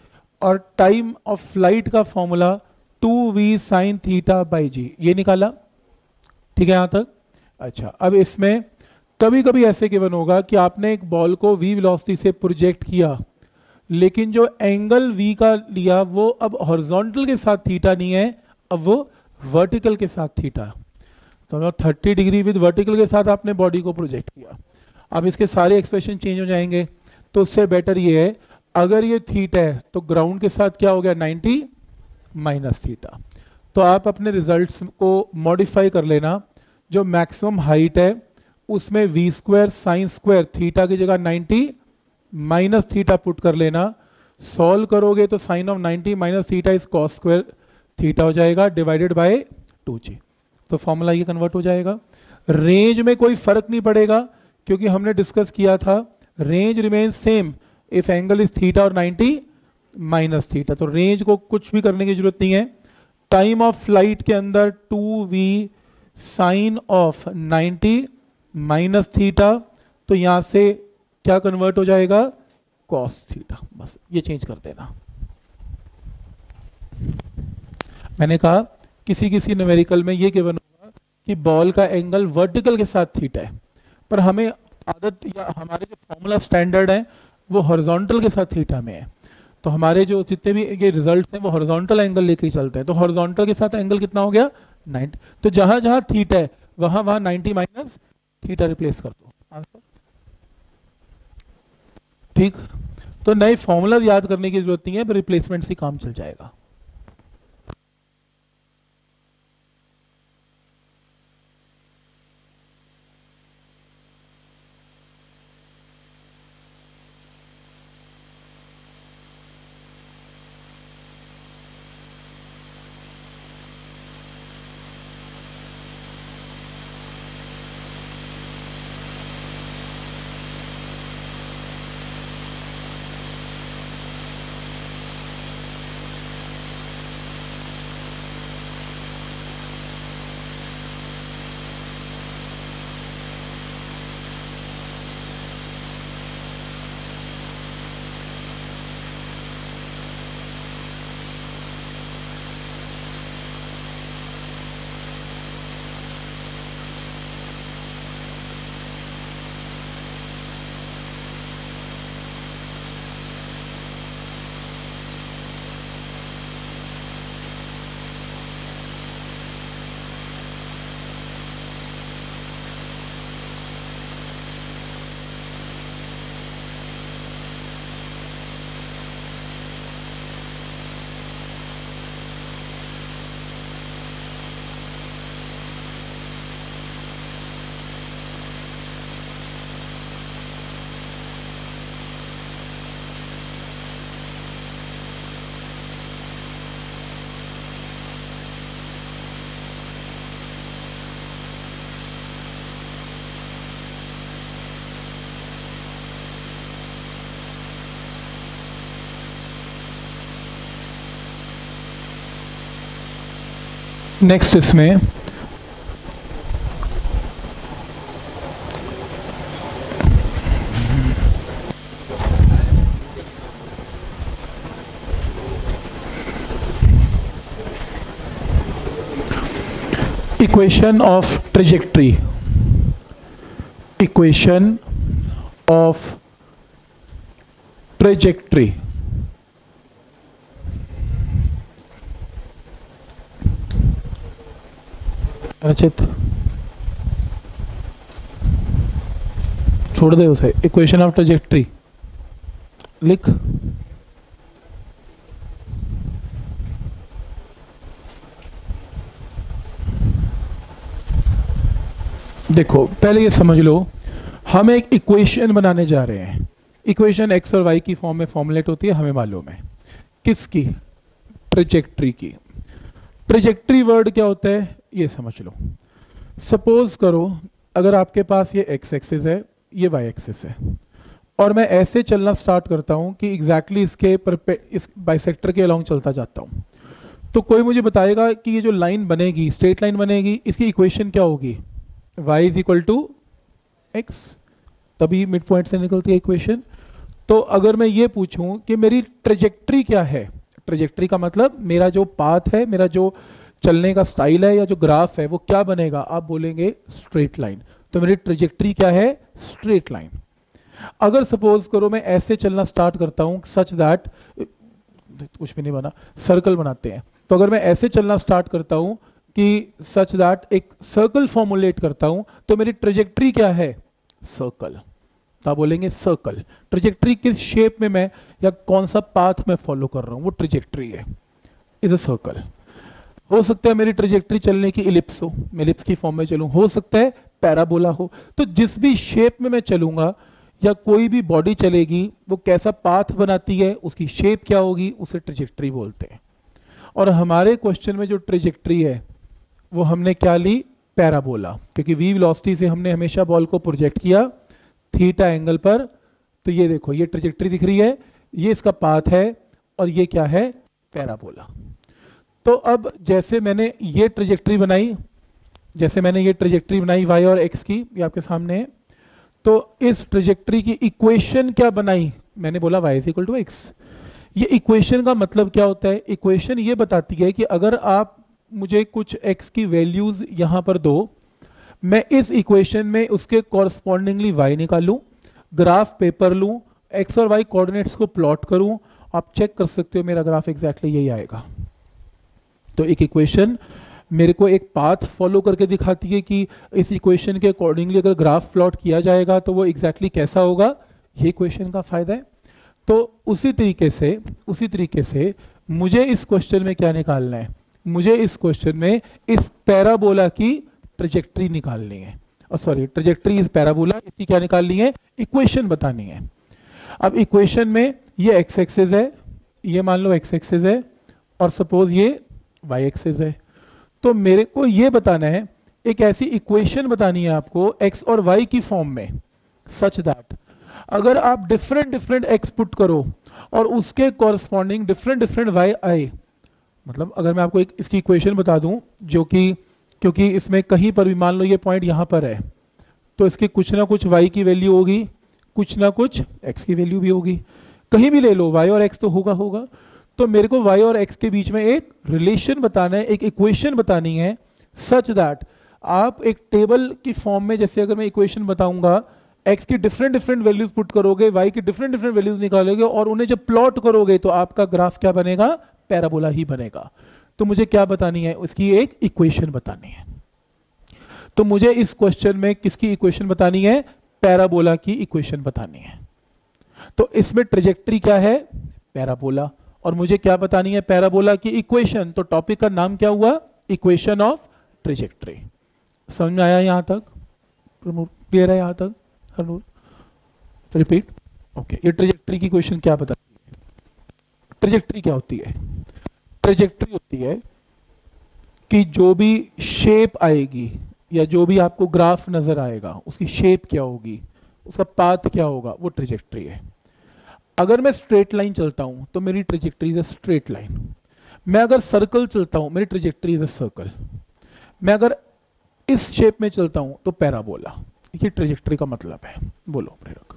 और टाइम ऑफ़ फ़्लाइट का formula two V sine theta by G. ये निकाला। ठीक है यहाँ तक? अच्छा अब इसमें कभी कभी ऐसे गिवन होगा कि आपने एक बॉल को वी वेलोसिटी से प्रोजेक्ट किया, लेकिन जो एंगल वी का लिया, वो अब हॉरिजॉन्टल के साथ थीटा नहीं है, अब वो वर्टिकल के साथ थीटा तो थर्टी डिग्री विद वर्टिकल के साथ आपने बॉडी को प्रोजेक्ट किया। अब इसके सारे एक्सप्रेशन चेंज हो जाएँगे। तो उससे बेटर ये है, अगर ये थीटा है तो ग्राउंड के साथ क्या हो गया? 90 माइनस थीटा तो आप अपने रिजल्ट्स को मॉडिफाई कर लेना। जो मैक्सिमम हाइट है, उसमें V square sine square theta की जगह 90 माइनस थीटा पुट कर लेना। सॉल्व करोगे तो sine of 90 minus theta is cos square theta हो जाएगा डिवाइडेड बाय जी तो फॉर्मूला ये कन्वर्ट हो जाएगा। रेंज में कोई फ़र्क नहीं पड़ेगा, क्योंकि हमने डिस्कस किया था range remain same if angle is theta और 90 माइनस थीटा तो रेंज को कुछ भी करने की ज़रूरत नहीं है। टाइम ऑफ़ फ़्लाइट के अंदर two V sine of 90 minus theta तो यहाँ से क्या कन्वर्ट हो जाएगा? कॉस थीटा बस, ये चेंज कर देना। मैंने कहा, किसी किसी न्यूमेरिकल में ये गिवन होगा कि बॉल का एंगल वर्टिकल के साथ थीटा है। पर हमें आदत या हमारे जो फॉर्मूला स्टैंडर्ड है, वो हॉरिजॉन्टल के साथ थीटा में है। तो हमारे जो जितने भी ये रिजल्ट्स हैं, वो हॉरिजॉन्टल एंगल लेके चलते हैं। तो हॉरिजॉन्टल के साथ एंगल कितना हो गया? 90 तो जहाँ जहाँ थीटा है, वहाँ वहाँ 90 माइनस थीटा रिप्लेस कर दो। आंसर ठीक? तो नए फॉर्मूला याद करने की ज़रूरत नहीं है रिप्लेसमेंट से काम चल जाएगा। नेक्स्ट इसमें equation of trajectory equation of trajectory Rachit. छोड़ दे उसे। इक्वेशन ऑफ़ ट्रेजेक्ट्री लिख। देखो, पहले ये समझ लो, हम एक इक्वेशन बनाने जा रहे हैं। इक्वेशन एक्स और वाई की फॉर्म में फॉर्मुलेट होती है हमें मालूम है। किसकी? ट्रिजेक्ट्री की। ट्रिजेक्ट्री वर्ड क्या होता है? ये समझ लो। सपोज़ करो, अगर आपके पास ये एक्स एक्सेस है, ये वाई एक्सेस है। और मैं ऐसे चलना स्टार्ट करता हूँ कि एग्जैक्टली exactly इसके इस बाइसेक्टर के अलॉन्ग चलता जाता हूँ। तो कोई मुझे बताएगा कि ये जो लाइन बनेगी स्ट्रेट लाइन बनेगी, इसकी इक्वेशन क्या होगी? y is equal to X तभी मिड पॉइंट से निकलती है इक्वेशन तो अगर मैं ये पूछूँ कि मेरी ट्रेजेक्ट्री क्या है ट्रेजेक्ट्री का मतलब मेरा जो पाथ है, मेरा जो चलने का स्टाइल है या जो ग्राफ है, वो क्या बनेगा? आप बोलेंगे स्ट्रेट लाइन तो मेरी ट्रेजेक्ट्री क्या है? स्ट्रेट लाइन अगर सपोज़ करो मैं ऐसे चलना स्टार्ट करता हूँ सच दैट कुछ भी नहीं बना सर्कल बनाते हैं. तो अगर मैं ऐसे चलना स्टार्ट करता हूँ कि सच दैट एक सर्कल फॉर्मुलेट करता हूँ तो मेरी ट्रेजेक्ट्री क्या है? सर्कल तो आप बोलेंगे सर्कल ट्रेजेक्ट्री किस शेप में मैं या कौन सा पाथ मैं फॉलो कर रहा हूँ? वो ट्रेजेक्ट्री है. इज़ अ सर्कल हो सकता है मेरी ट्रेजेक्ट्री चलने की इलिप्स हो. मैं इलिप्स की फॉर्म में चलूँ. हो सकता है पैराबोला हो. तो जिस भी शेप में मैं चलूँगा या कोई भी बॉडी चलेगी, वो कैसा पाथ बनाती है, उसकी शेप क्या होगी, उसे ट्रेजेक्ट्री बोलते हैं. और हमारे क्वेश्चन में जो ट्रिजेक्ट्री है, वो हमने क्या ली? पैराबोला क्योंकि वी वेलोसिटी से हमने हमेशा बॉल को प्रोजेक्ट किया थीटा एंगल पर तो ये देखो, ये ट्रेजेक्ट्री दिख रही है, ये इसका पाथ है, और ये क्या है? पैराबोला तो अब जैसे मैंने ये ट्रेजेक्ट्री बनाई, जैसे मैंने ये ट्रेजेक्ट्री बनाई वाई और एक्स की, ये आपके सामने है तो इस ट्रेजेक्ट्री की इक्वेशन क्या बनाई? मैंने बोला Y is equal to X ये इक्वेशन का मतलब क्या होता है? इक्वेशन ये बताती है कि अगर आप मुझे कुछ एक्स की वैल्यूज़ यहाँ पर दो मैं इस इक्वेशन में उसके कॉरस्पॉन्डिंगली y निकालूं ग्राफ पेपर लूँ एक्स और वाई कोऑर्डिनेट्स को प्लॉट करूँ, आप चेक कर सकते हो मेरा ग्राफ एग्जैक्टली exactly यही आएगा। तो एक इक्वेशन मेरे को एक पाथ फॉलो करके दिखाती है कि इस इक्वेशन के अकॉर्डिंगली अगर ग्राफ प्लॉट किया जाएगा तो वो एग्जैक्टली exactly कैसा होगा, ये इक्वेशन का फ़ायदा है। तो उसी तरीके से, उसी तरीके से मुझे इस क्वेश्चन में क्या निकालना है? मुझे इस क्वेश्चन में इस पैराबोला की ट्रेजेक्ट्री निकालनी है। और सॉरी ट्रेजेक्ट्री इस पैराबोला इसकी क्या निकालनी है? इक्वेशन बतानी है। अब इक्वेशन में ये एक्स एक्सेस है, ये मान लो एक्स एक्सेस है, और सपोज़ ये वाई एक्सेस है। तो मेरे को ये बताना है, एक ऐसी इक्वेशन बतानी है आपको एक्स और वाई की फॉर्म में सच दैट अगर आप डिफरेंट डिफरेंट एक्स पुट करो, और उसके कॉरस्पॉन्डिंग डिफरेंट डिफरेंट वाई आए मतलब अगर मैं आपको एक, इसकी इक्वेशन बता दूँ, जो कि क्योंकि इसमें कहीं पर भी मान लो ये पॉइंट यहाँ पर है तो इसकी कुछ ना कुछ वाई की वैल्यू होगी, कुछ ना कुछ एक्स की वैल्यू भी होगी। कहीं भी ले लो वाई और एक्स तो होगा होगा। तो मेरे को वाई और एक्स के बीच में एक रिलेशन बताना है, एक इक्वेशन बतानी है सच दैट आप एक टेबल की फॉर्म में, जैसे अगर मैं इक्वेशन बताऊँगा एक्स की डिफरेंट डिफरेंट वैल्यूज़ पुट करोगे वाई की डिफरेंट डिफरेंट वैल्यूज़ निकालोगे, और उन्हें जब प्लॉट करोगे तो आपका ग्राफ क्या बनेगा? पैराबोला ही बनेगा। तो मुझे क्या बतानी है? उसकी एक इक्वेशन बतानी है। तो मुझे इस क्वेश्चन में किसकी इक्वेशन बतानी है? पैराबोला की इक्वेशन बतानी है। तो इसमें ट्रेजेक्ट्री क्या है? पैराबोला। और मुझे क्या बतानी है? पैराबोला की इक्वेशन तो टॉपिक का नाम क्या हुआ? इक्वेशन ऑफ़ ट्रेजेक्ट्री समझ में आया यहाँ तक? क्लियर है यहाँ तक? रिपीट ओके ये ट्रेजेक्ट्री की क्वेश्चन क्या बताती है? ट्रेजेक्ट्री क्या होती है? ट्रेजेक्ट्री होती है कि जो भी शेप आएगी या जो भी आपको ग्राफ नज़र आएगा, उसकी शेप क्या होगी, उसका पाथ क्या होगा, वो ट्रेजेक्ट्री है। अगर मैं स्ट्रेट लाइन चलता हूँ तो मेरी trajectory is a straight line मैं अगर सर्कल चलता हूँ, मेरी ट्रेजेक्ट्री इज़ अ सर्कल मैं अगर इस शेप में चलता हूँ तो पैराबोला ये ट्रेजेक्ट्री का मतलब है। बोलो, प्रेरक।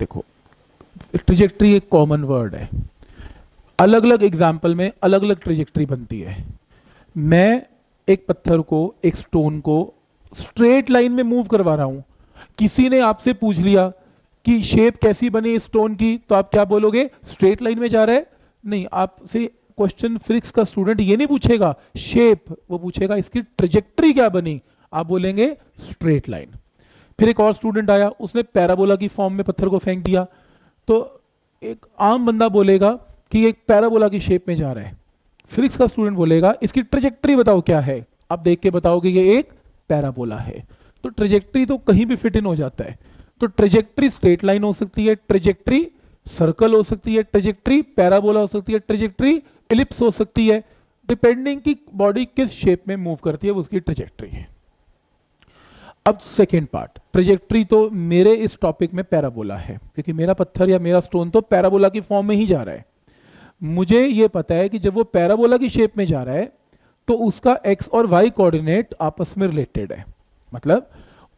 देखो ट्रेजेक्ट्री एक कॉमन वर्ड है। अलग अलग एग्ज़ाम्पल में अलग अलग ट्रेजेक्ट्री बनती है। मैं एक पत्थर को, एक स्टोन को स्ट्रेट लाइन में मूव करवा रहा हूँ। किसी ने आपसे पूछ लिया कि शेप कैसी बनी स्टोन की तो आप क्या बोलोगे? स्ट्रेट लाइन में जा रहा है। नहीं, आपसे क्वेश्चन फिजिक्स का स्टूडेंट ये नहीं पूछेगा शेप वो पूछेगा इसकी ट्रेजेक्ट्री क्या बनी? आप बोलेंगे स्ट्रेट लाइन फिर एक और स्टूडेंट आया, उसने पैराबोला की फॉर्म में पत्थर को फेंक दिया। तो एक आम बंदा बोलेगा कि एक पैराबोला की शेप में जा रहा है। फिजिक्स का स्टूडेंट बोलेगा, इसकी ट्रेजेक्ट्री बताओ क्या है? आप देख के बताओगे ये एक पैराबोला है। तो ट्रेजेक्ट्री तो कहीं भी फिट इन हो जाता है। तो ट्रेजेक्ट्री स्ट्रेट लाइन हो सकती है ट्रेजेक्ट्री सर्कल हो सकती है ट्रेजेक्ट्री पैराबोला हो सकती है ट्रेजेक्ट्री इलिप्स हो सकती है। डिपेंडिंग की बॉडी किस शेप में मूव करती है उसकी ट्रेजेक्ट्री है। अब सेकेंड पार्ट ट्रेजेक्ट्री तो मेरे इस टॉपिक में पैराबोला है, क्योंकि मेरा पत्थर या मेरा स्टोन तो पैराबोला की फॉर्म में ही जा रहा है। मुझे ये पता है कि जब वो पैराबोला की शेप में जा रहा है तो उसका एक्स और वाई कोऑर्डिनेट आपस में रिलेटेड है। मतलब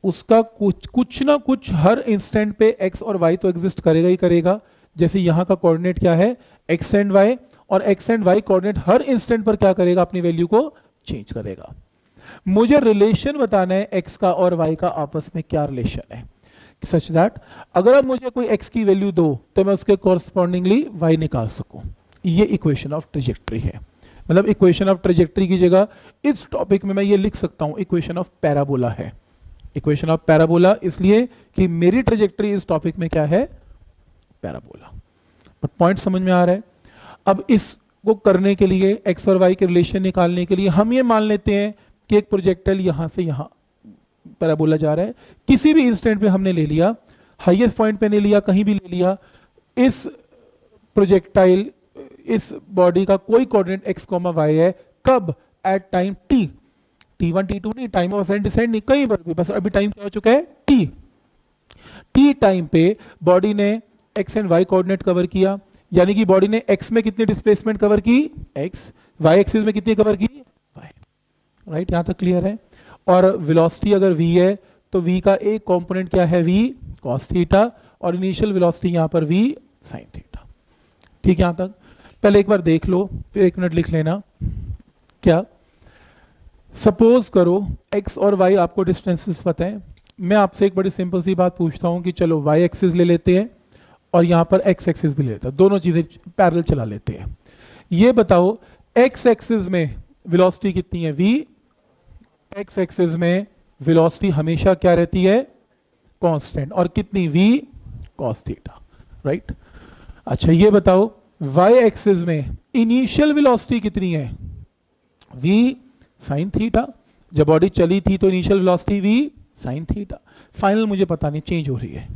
उसका कुछ कुछ ना कुछ हर इंस्टेंट पे एक्स और वाई तो एग्जिस्ट करेगा ही करेगा। जैसे यहाँ का कोऑर्डिनेट क्या है? एक्स एंड वाई और एक्स एंड वाई कोऑर्डिनेट हर इंस्टेंट पर क्या करेगा? अपनी वैल्यू को चेंज करेगा। मुझे रिलेशन बताना है एक्स का और वाई का आपस में क्या रिलेशन है। सच दैट अगर आप मुझे कोई एक्स की वैल्यू दो तो मैं उसके कॉरस्पॉन्डिंगली वाई निकाल सकूँ। ये इक्वेशन ऑफ़ ट्रेजेक्ट्री है। मतलब इक्वेशन ऑफ़ ट्रेजेक्ट्री की जगह इस टॉपिक में मैं ये लिख सकता हूँ इक्वेशन ऑफ़ पैराबोला है। इक्वेशन ऑफ़ पैराबोला इसलिए कि मेरी ट्रेजेक्ट्री इस टॉपिक में क्या है? पैराबोला बट पॉइंट समझ में आ रहा है? अब इसको करने के लिए एक्स और वाई के रिलेशन निकालने के लिए हम ये मान लेते हैं कि एक प्रोजेक्टाइल यहाँ से यहाँ पैराबोला जा रहा है। किसी भी इंस्टेंट पे हमने ले लिया हाईएस्ट पॉइंट पे नहीं लिया, कहीं भी ले लिया, इस प्रोजेक्टाइल इस बॉडी का कोई कोऑर्डिनेट एक्स कॉमा वाई है, कब? At time t t one t two नहीं टाइम ऑफ़ असेंट डिसेंट नहीं, कहीं पर भी। बस अभी टाइम क्या हो चुका है? टी टी टाइम पे बॉडी ने x and y coordinate cover किया। यानी कि बॉडी ने एक्स में कितनी डिस्प्लेसमेंट कवर की? एक्स वाई एक्सिस में कितनी कवर की? वाई राइट यहाँ तक क्लियर है। और वेलोसिटी अगर v है तो वी का एक कंपोनेंट क्या है v? Cos थीटा और इनिशियल वेलोसिटी यहाँ पर v sin थीटा ठीक है, यहाँ तक। पहले एक बार देख लो, फिर एक मिनट लिख लेना। क्या? सपोज़ करो एक्स और वाई आपको डिस्टेंसेस पता है। मैं आपसे एक बड़ी सिंपल सी बात पूछता हूँ कि चलो वाई एक्सिस ले लेते हैं और यहाँ पर एक्स एक्सिस भी ले लेते हैं। दोनों चीज़ें पैरल चला लेते हैं। ये बताओ एक्स एक्सिस में वेलोसिटी कितनी है? वी एक्स एक्सिस में वेलोसिटी हमेशा क्या रहती है? कांस्टेंट और कितनी? Cos थीटा राइट अच्छा ये बताओ y एक्सिस में इनिशियल वेलोसिटी कितनी है? V sin थीटा जब बॉडी चली थी तो initial velocity v sin theta final मुझे पता नहीं चेंज हो रही है।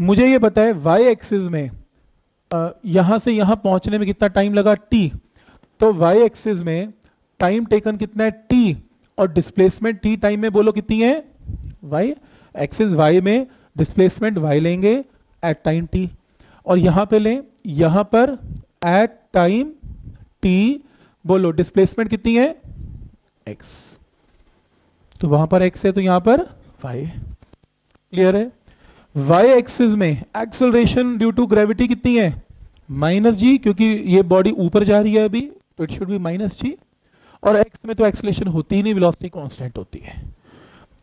मुझे ये पता है y एक्सिस में आ, यहाँ से यहाँ पहुँचने में कितना टाइम लगा? T तो y एक्सिस में टाइम टेकन कितना है? T और डिस्प्लेसमेंट t टाइम में बोलो कितनी है? Y एक्सिस y में डिस्प्लेसमेंट y लेंगे एट टाइम t और यहाँ पे लें यहाँ पर एट टाइम टी बोलो डिस्प्लेसमेंट कितनी है? एक्स तो वहाँ पर एक्स है तो यहाँ पर वाई क्लियर है? वाई एक्सिस में एक्सलरेशन ड्यू टू ग्रेविटी कितनी है? माइनस जी क्योंकि ये बॉडी ऊपर जा रही है अभी तो it should be minus g और एक्स में तो एक्सलेशन होती ही नहीं वेलोसिटी कांस्टेंट होती है।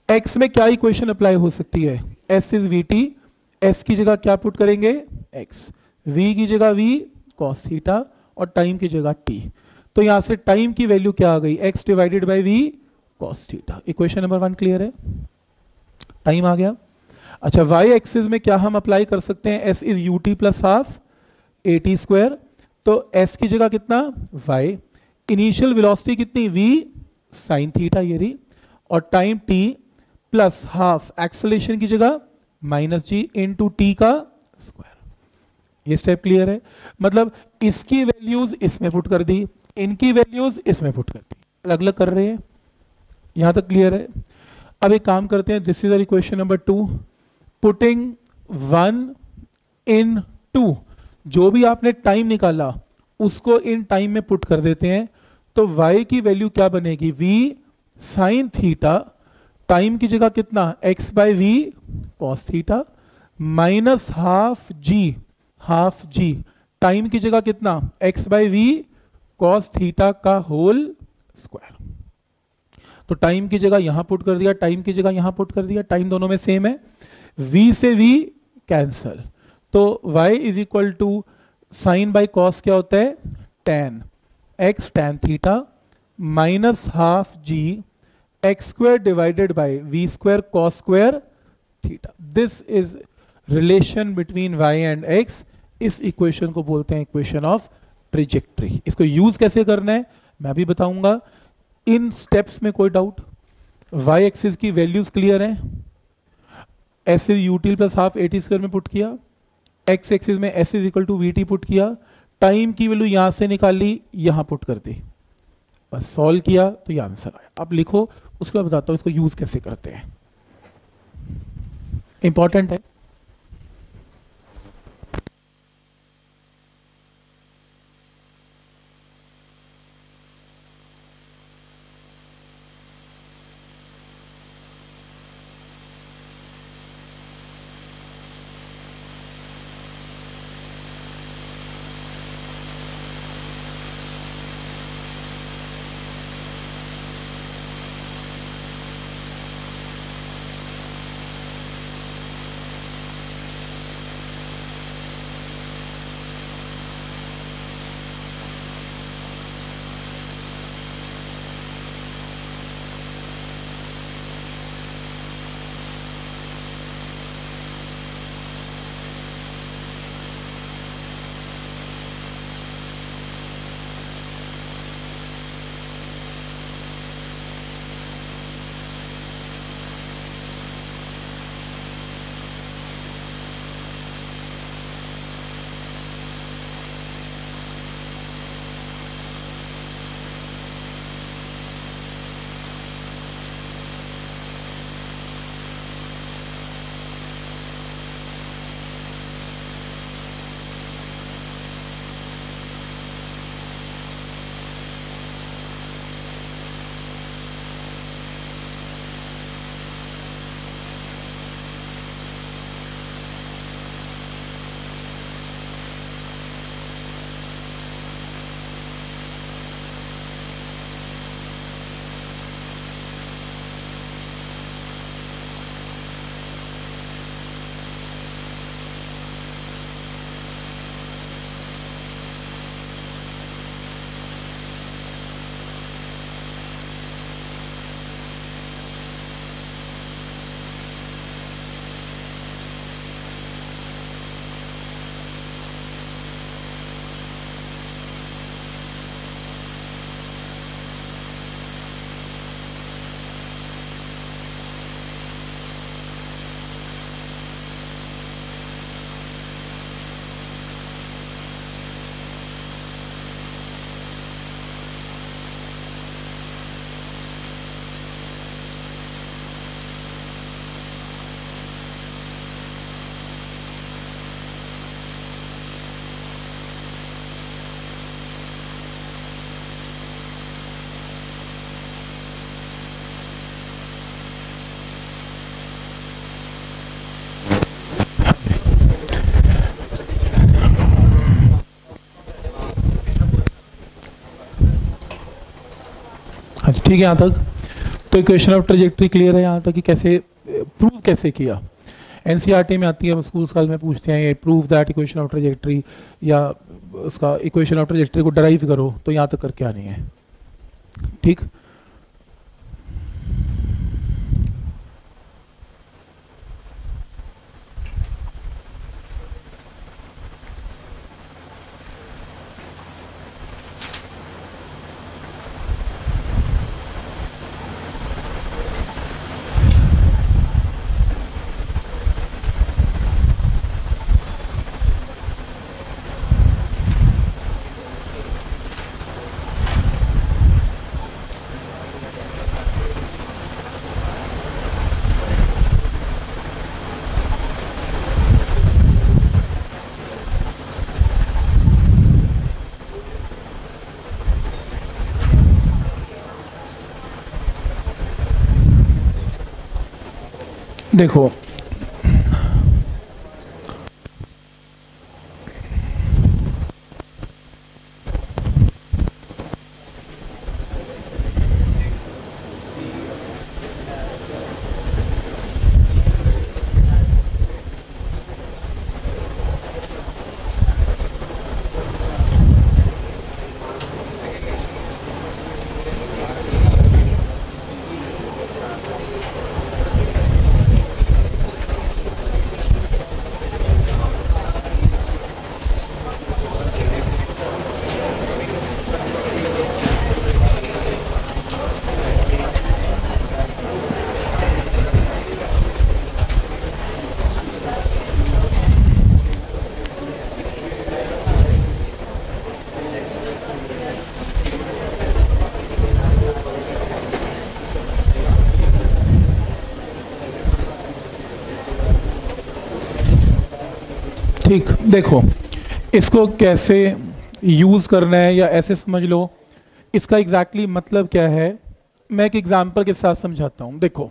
एक्स में क्या इक्वेशन अप्लाई हो सकती है? S is v t s की जगह क्या पुट करेंगे? एक्स v की जगह v, cos थीटा और टाइम की जगह t. तो यहाँ से टाइम की वैल्यू क्या आ गई? X divided by v, cos theta equation number one clear है? टाइम आ गया। अच्छा y एक्सिस में क्या हम अप्लाई कर सकते हैं? S is u t plus half a t square तो s की जगह कितना? Y. इनिशियल वेलोसिटी कितनी? V साइन थीटा ये रही। और time t plus half acceleration की जगह minus g into t का ये स्टेप क्लियर है? मतलब इसकी वैल्यूज़ इसमें पुट कर दी, इनकी वैल्यूज़ इसमें पुट कर दी। अलग अलग कर रहे हैं। यहाँ तक क्लियर है? अब एक काम करते हैं this is equation number two putting one into जो भी आपने टाइम निकाला, उसको इन टाइम में पुट कर देते हैं। तो y की वैल्यू क्या बनेगी? v साइन थीटा टाइम की जगह कितना? x by v cos theta minus half g half g. Time की जगह कितना? X by v cos theta का होल स्क्वायर तो टाइम की जगह यहाँ पुट कर दिया, टाइम की जगह यहाँ पुट कर दिया, टाइम दोनों में सेम है। V से v कैंसल तो y is equal to sine by cos क्या होता है? Tan x tan theta minus half g x square divided by v square cos square theta this is relation between y and x इस equation को बोलते हैं equation of trajectory इसको use कैसे करना है? मैं भी बताऊँगा। इन स्टेप्स में कोई डाउट वाई एक्सिस की वैल्यूज़ क्लियर हैं? S is u t plus half a t square में पुट किया। एक्स एक्सिस में s is equal to v t put किया। टाइम की वैल्यू यहाँ से निकाल, यहाँ पुट कर दी। बस सॉल्व किया तो ये आंसर आया। अब लिखो, उसके बताता हूँ इसको यूज़ कैसे करते हैं। इंपॉर्टेंट है। ठीक है यहाँ तक। तो इक्वेशन ऑफ़ ट्रेजेक्ट्री क्लियर है यहाँ तक कि कैसे प्रूव कैसे किया। एनसीईआरटी में आती है स्कूल साल में पूछते हैं, ये prove that equation of trajectory या उसका इक्वेशन ऑफ़ ट्रेजेक्ट्री को डराइव करो तो यहाँ तक करके आनी है। ठीक? देखो ठीक, देखो, इसको कैसे यूज़ करना है या ऐसे समझ लो, इसका एग्जैक्टली exactly मतलब क्या है, मैं एक एग्जांपल के साथ समझाता हूँ। देखो,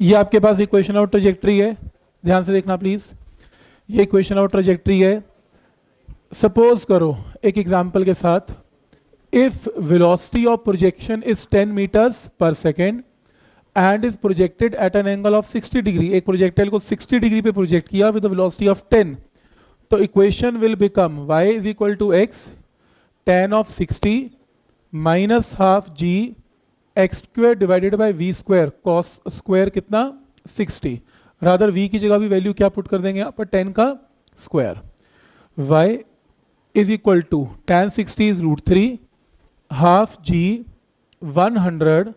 ये आपके पास इक्वेशन ऑफ़ ट्रेजेक्ट्री है, ध्यान से देखना प्लीज़ ये इक्वेशन ऑफ़ ट्रेजेक्ट्री है। सपोज़ करो एक एग्जांपल के साथ if velocity of projection is 10 metres per second and is projected at an angle of 60 degree एक प्रोजेक्टाइल को 60 डिग्री पे प्रोजेक्ट किया विद वेलोसिटी ऑफ़ 10 तो equation will become y is equal to x tan of 60 minus half g x square divided by v square cos square कितना? 60 rather v की जगह भी value क्या पुट कर देंगे यहाँ पर 10 का square y is equal to tan sixty is root three half g one hundred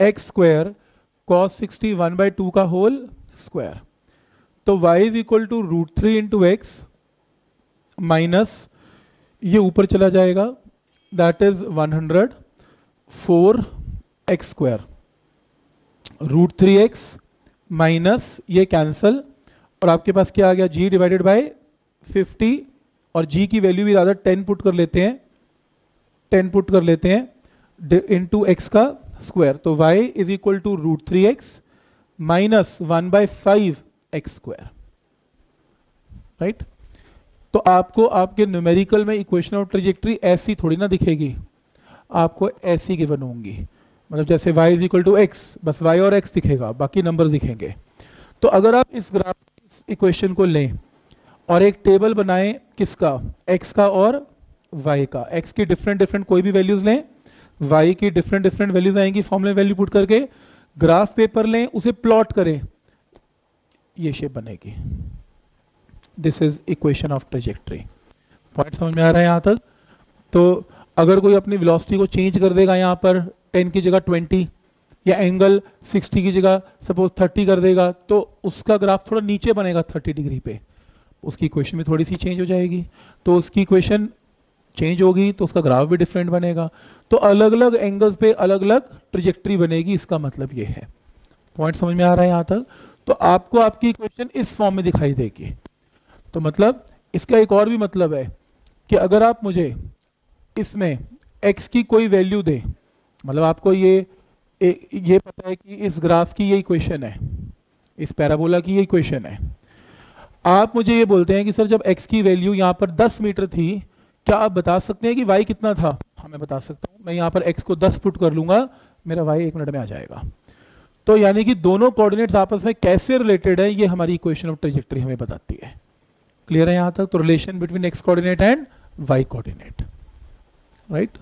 x square cos sixty one by two का होल स्क्वायर तो y is equal to root three into x minus ये ऊपर चला जाएगा. That is one hundred four x square root three x minus ये cancel और आपके पास क्या आ गया? G डिवाइडेड बाय 50 और g की वैल्यू भी रादर 10 पुट कर लेते हैं. 10 पुट कर लेते हैं. इनटू एक्स का स्क्वायर तो y is equal to root three x minus one by five x square right तो आपको आपके न्यूमेरिकल में इक्वेशन ऑफ़ ट्रेजेक्ट्री ऐसी थोड़ी ना दिखेगी, आपको ऐसी गिवन होंगी। मतलब जैसे y is equal to x बस y और x दिखेगा, बाकी नंबर दिखेंगे। तो अगर आप इस ग्राफ इक्वेशन को लें और एक टेबल बनाएँ किसका, x का और y का, x की डिफरेंट डिफरेंट कोई भी वैल्यूज़ लें y की डिफरेंट डिफरेंट वैल्यूज़ आएँगी फॉर्मूले वैल्यू पुट करके ग्राफ पेपर लें, उसे प्लॉट करें, ये शेप बनेगी। This is equation of trajectory point समझ में आ रहा है यहाँ तक? तो अगर कोई अपनी वेलोसिटी को चेंज कर देगा यहाँ पर 10 की जगह 20 या एंगल 60 की जगह सपोज़ 30 कर देगा तो उसका ग्राफ थोड़ा नीचे बनेगा 30 डिग्री पे। उसकी इक्वेशन भी थोड़ी सी चेंज हो जाएगी। तो उसकी इक्वेशन चेंज होगी तो उसका ग्राफ भी डिफरेंट बनेगा। तो अलग अलग एंगल्स पे अलग अलग ट्रिजेक्ट्री बनेगी इसका मतलब ये है। पॉइंट समझ में आ रहा है यहाँ तक? तो आपको आपकी इक्वेशन इस फॉर्म में दिखाई देगी। तो मतलब इसका एक और भी मतलब है कि अगर आप मुझे इसमें x की कोई वैल्यू दे मतलब आपको ये ए, ये पता है कि इस ग्राफ की ये इक्वेशन है इस पैराबोला की ये इक्वेशन है। आप मुझे ये बोलते हैं कि सर जब x की वैल्यू यहाँ पर 10 मीटर थी क्या आप बता सकते हैं कि वाई कितना था? हाँ मैं बता सकता हूँ। मैं यहाँ पर एक्स को 10 पुट कर लूँगा। मेरा वाई एक मिनट में आ जाएगा। तो यानी कि दोनों कोऑर्डिनेट्स आपस में कैसे रिलेटेड है, ये हमारी इक्वेशन ऑफ़ ट्रेजेक्टरी हमें बताती है। क्लियर है यहाँ तक? तो relation between x coordinate and y coordinate right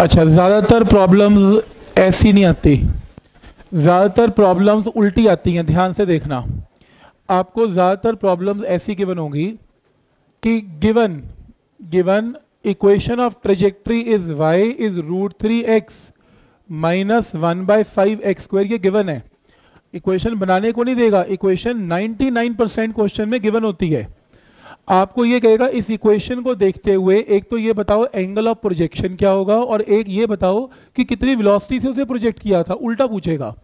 अच्छा ज़्यादातर प्रॉब्लम्स ऐसी नहीं आती। ज़्यादातर प्रॉब्लम्स उल्टी आती हैं, ध्यान से देखना। आपको ज़्यादातर प्रॉब्लम्स ऐसी गिवन होगी कि given given equation of trajectory is y is root three x minus one by five x square ये गिवन है। इक्वेशन बनाने को नहीं देगा। इक्वेशन 99 परसेंट क्वेश्चन में गिवन होती है। आपको ये कहेगा, इस इक्वेशन को देखते हुए एक तो ये बताओ एंगल ऑफ़ प्रोजेक्शन क्या होगा और एक ये बताओ कि कितनी वेलोसिटी से उसे प्रोजेक्ट किया था, उल्टा पूछेगा।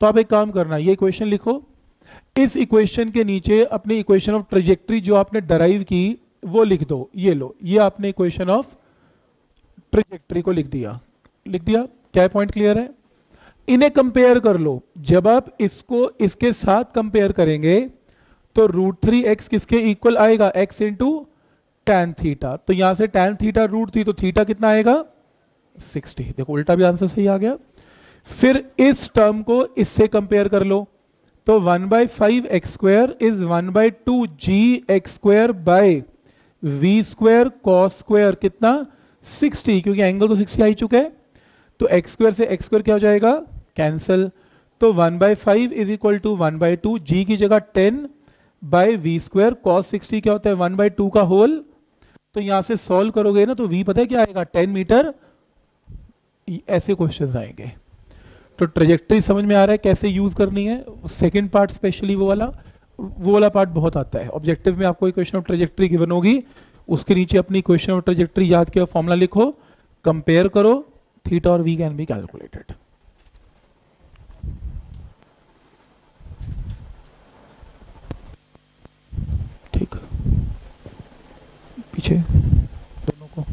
तो आप एक काम करना, ये इक्वेशन लिखो। इस इक्वेशन के नीचे अपनी इक्वेशन ऑफ़ ट्रेजेक्ट्री जो आपने डराइव की, वो लिख दो, ये लो, ये आपने इक्वेशन ऑफ़ ट्रेजेक्ट्री को लिख दिया। लिख दिया? क्या पॉइंट क्लियर है? इन्हें कंपेयर कर लो। जब आप इसको, इसके साथ कंपेयर करेंगे तो रूट थ्री एक्स किसके इक्वल आएगा? एक्स इंटू टेन थीटा तो यहाँ से टेन थीटा रूट थ्री तो थीटा कितना आएगा? सिक्सटी देखो, उल्टा भी आंसर सही आ गया। फिर इस टर्म को इससे कंपेयर कर लो। तो one by five x square is one by two g x square by v square cos square कितना? 60 क्योंकि एंगल तो 60 आ ही चुका है। तो एक्स स्क्वायर से एक्स स्क्वायर क्या हो जाएगा? कैंसिल तो one by five is equal to one by two g की जगह ten by v square cos sixty क्या होता है? वन बाई टू का होल तो यहाँ से सॉल्व करोगे ना तो वी पता है क्या आएगा? टेन मीटर ऐसे क्वेश्चन आएँगे। तो ट्रेजेक्ट्री समझ में आ रहा है कैसे यूज़ करनी है? सेकेंड पार्ट स्पेशली वो वाला। वो वाला पार्ट बहुत आता है। ऑब्जेक्टिव में आपको क्वेश्चन ऑफ़ ट्रेजेक्ट्री गिवन होगी। उसके नीचे अपनी क्वेश्चन ऑफ़ ट्रेजेक्ट्री याद किया फॉर्मूला लिखो। कंपेयर करो। थीटा और वी कैन बी कैलकुलेटेड ठीक। पीछे। दोनों को।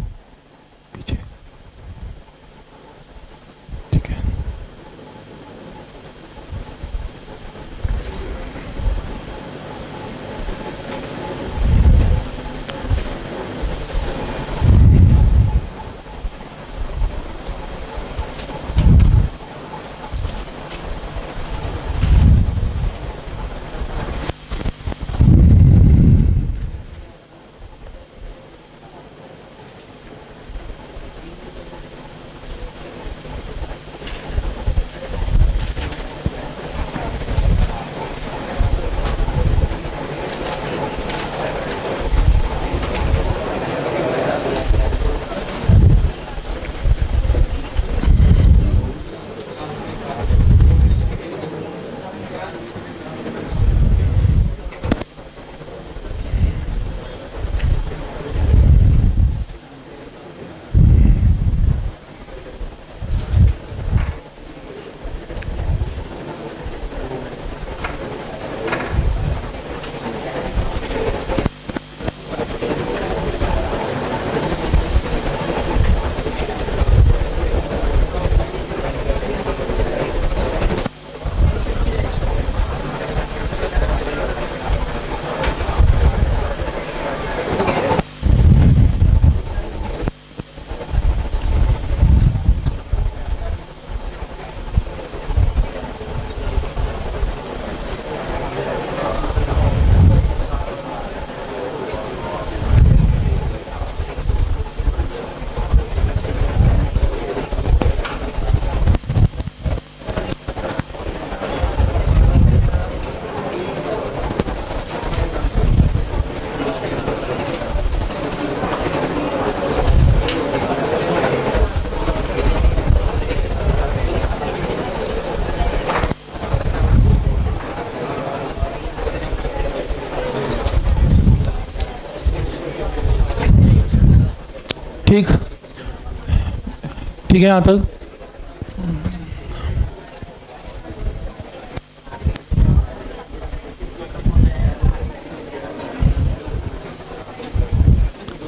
ठीक है यहाँ तक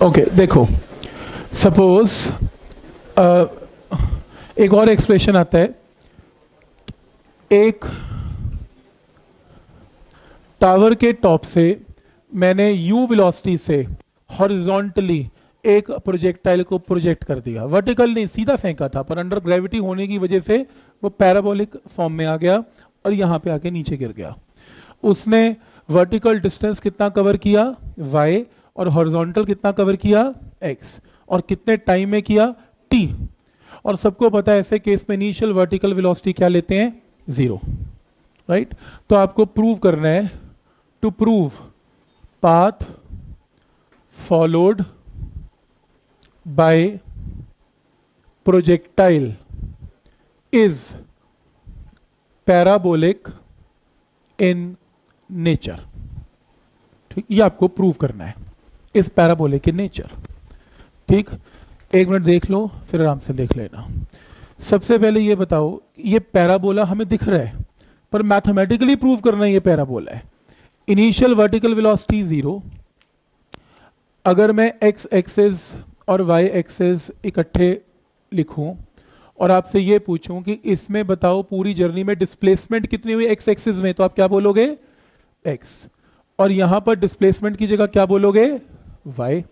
ओके okay, देखो सपोज़ एक और एक्सप्रेशन आता है। एक टावर के टॉप से मैंने यू वेलोसिटी से हॉरिजॉन्टली एक प्रोजेक्टाइल को प्रोजेक्ट कर दिया। वर्टिकल नहीं, सीधा फेंका था, पर अंडर ग्रेविटी होने की वजह से वो पैराबोलिक फॉर्म में आ गया और यहाँ पे आके नीचे गिर गया। उसने वर्टिकल डिस्टेंस कितना कवर किया? Y, और हॉरिजॉन्टल कितना कवर किया? X, और कितने टाइम में किया? T और सबको पता है ऐसे केस में इनिशियल वर्टिकल वेलोसिटी क्या लेते हैं? ज़ीरो राइट तो आपको प्रूव करना है। To prove path followed by projectile is parabolic in nature. ठीक, ये आपको प्रूव करना है इस पैराबोलिक इन नेचर ठीक, एक मिनट देख लो, फिर आराम से देख लेना। सबसे पहले ये बताओ, ये पैराबोला हमें दिख रहा है, पर मैथमेटिकली प्रूव करना ये पैराबोला है। इनिशियल वर्टिकल वेलोसिटी ज़ीरो अगर मैं एक्स एक्सेस और वाई एक्सेस इकट्ठे लिखूं और आपसे ये पूछूँ कि इसमें बताओ पूरी जर्नी में डिस्प्लेसमेंट कितनी हुई एक्स एक्सेस में? तो आप क्या बोलोगे? एक्स और यहाँ पर डिस्प्लेसमेंट की जगह क्या बोलोगे? वाई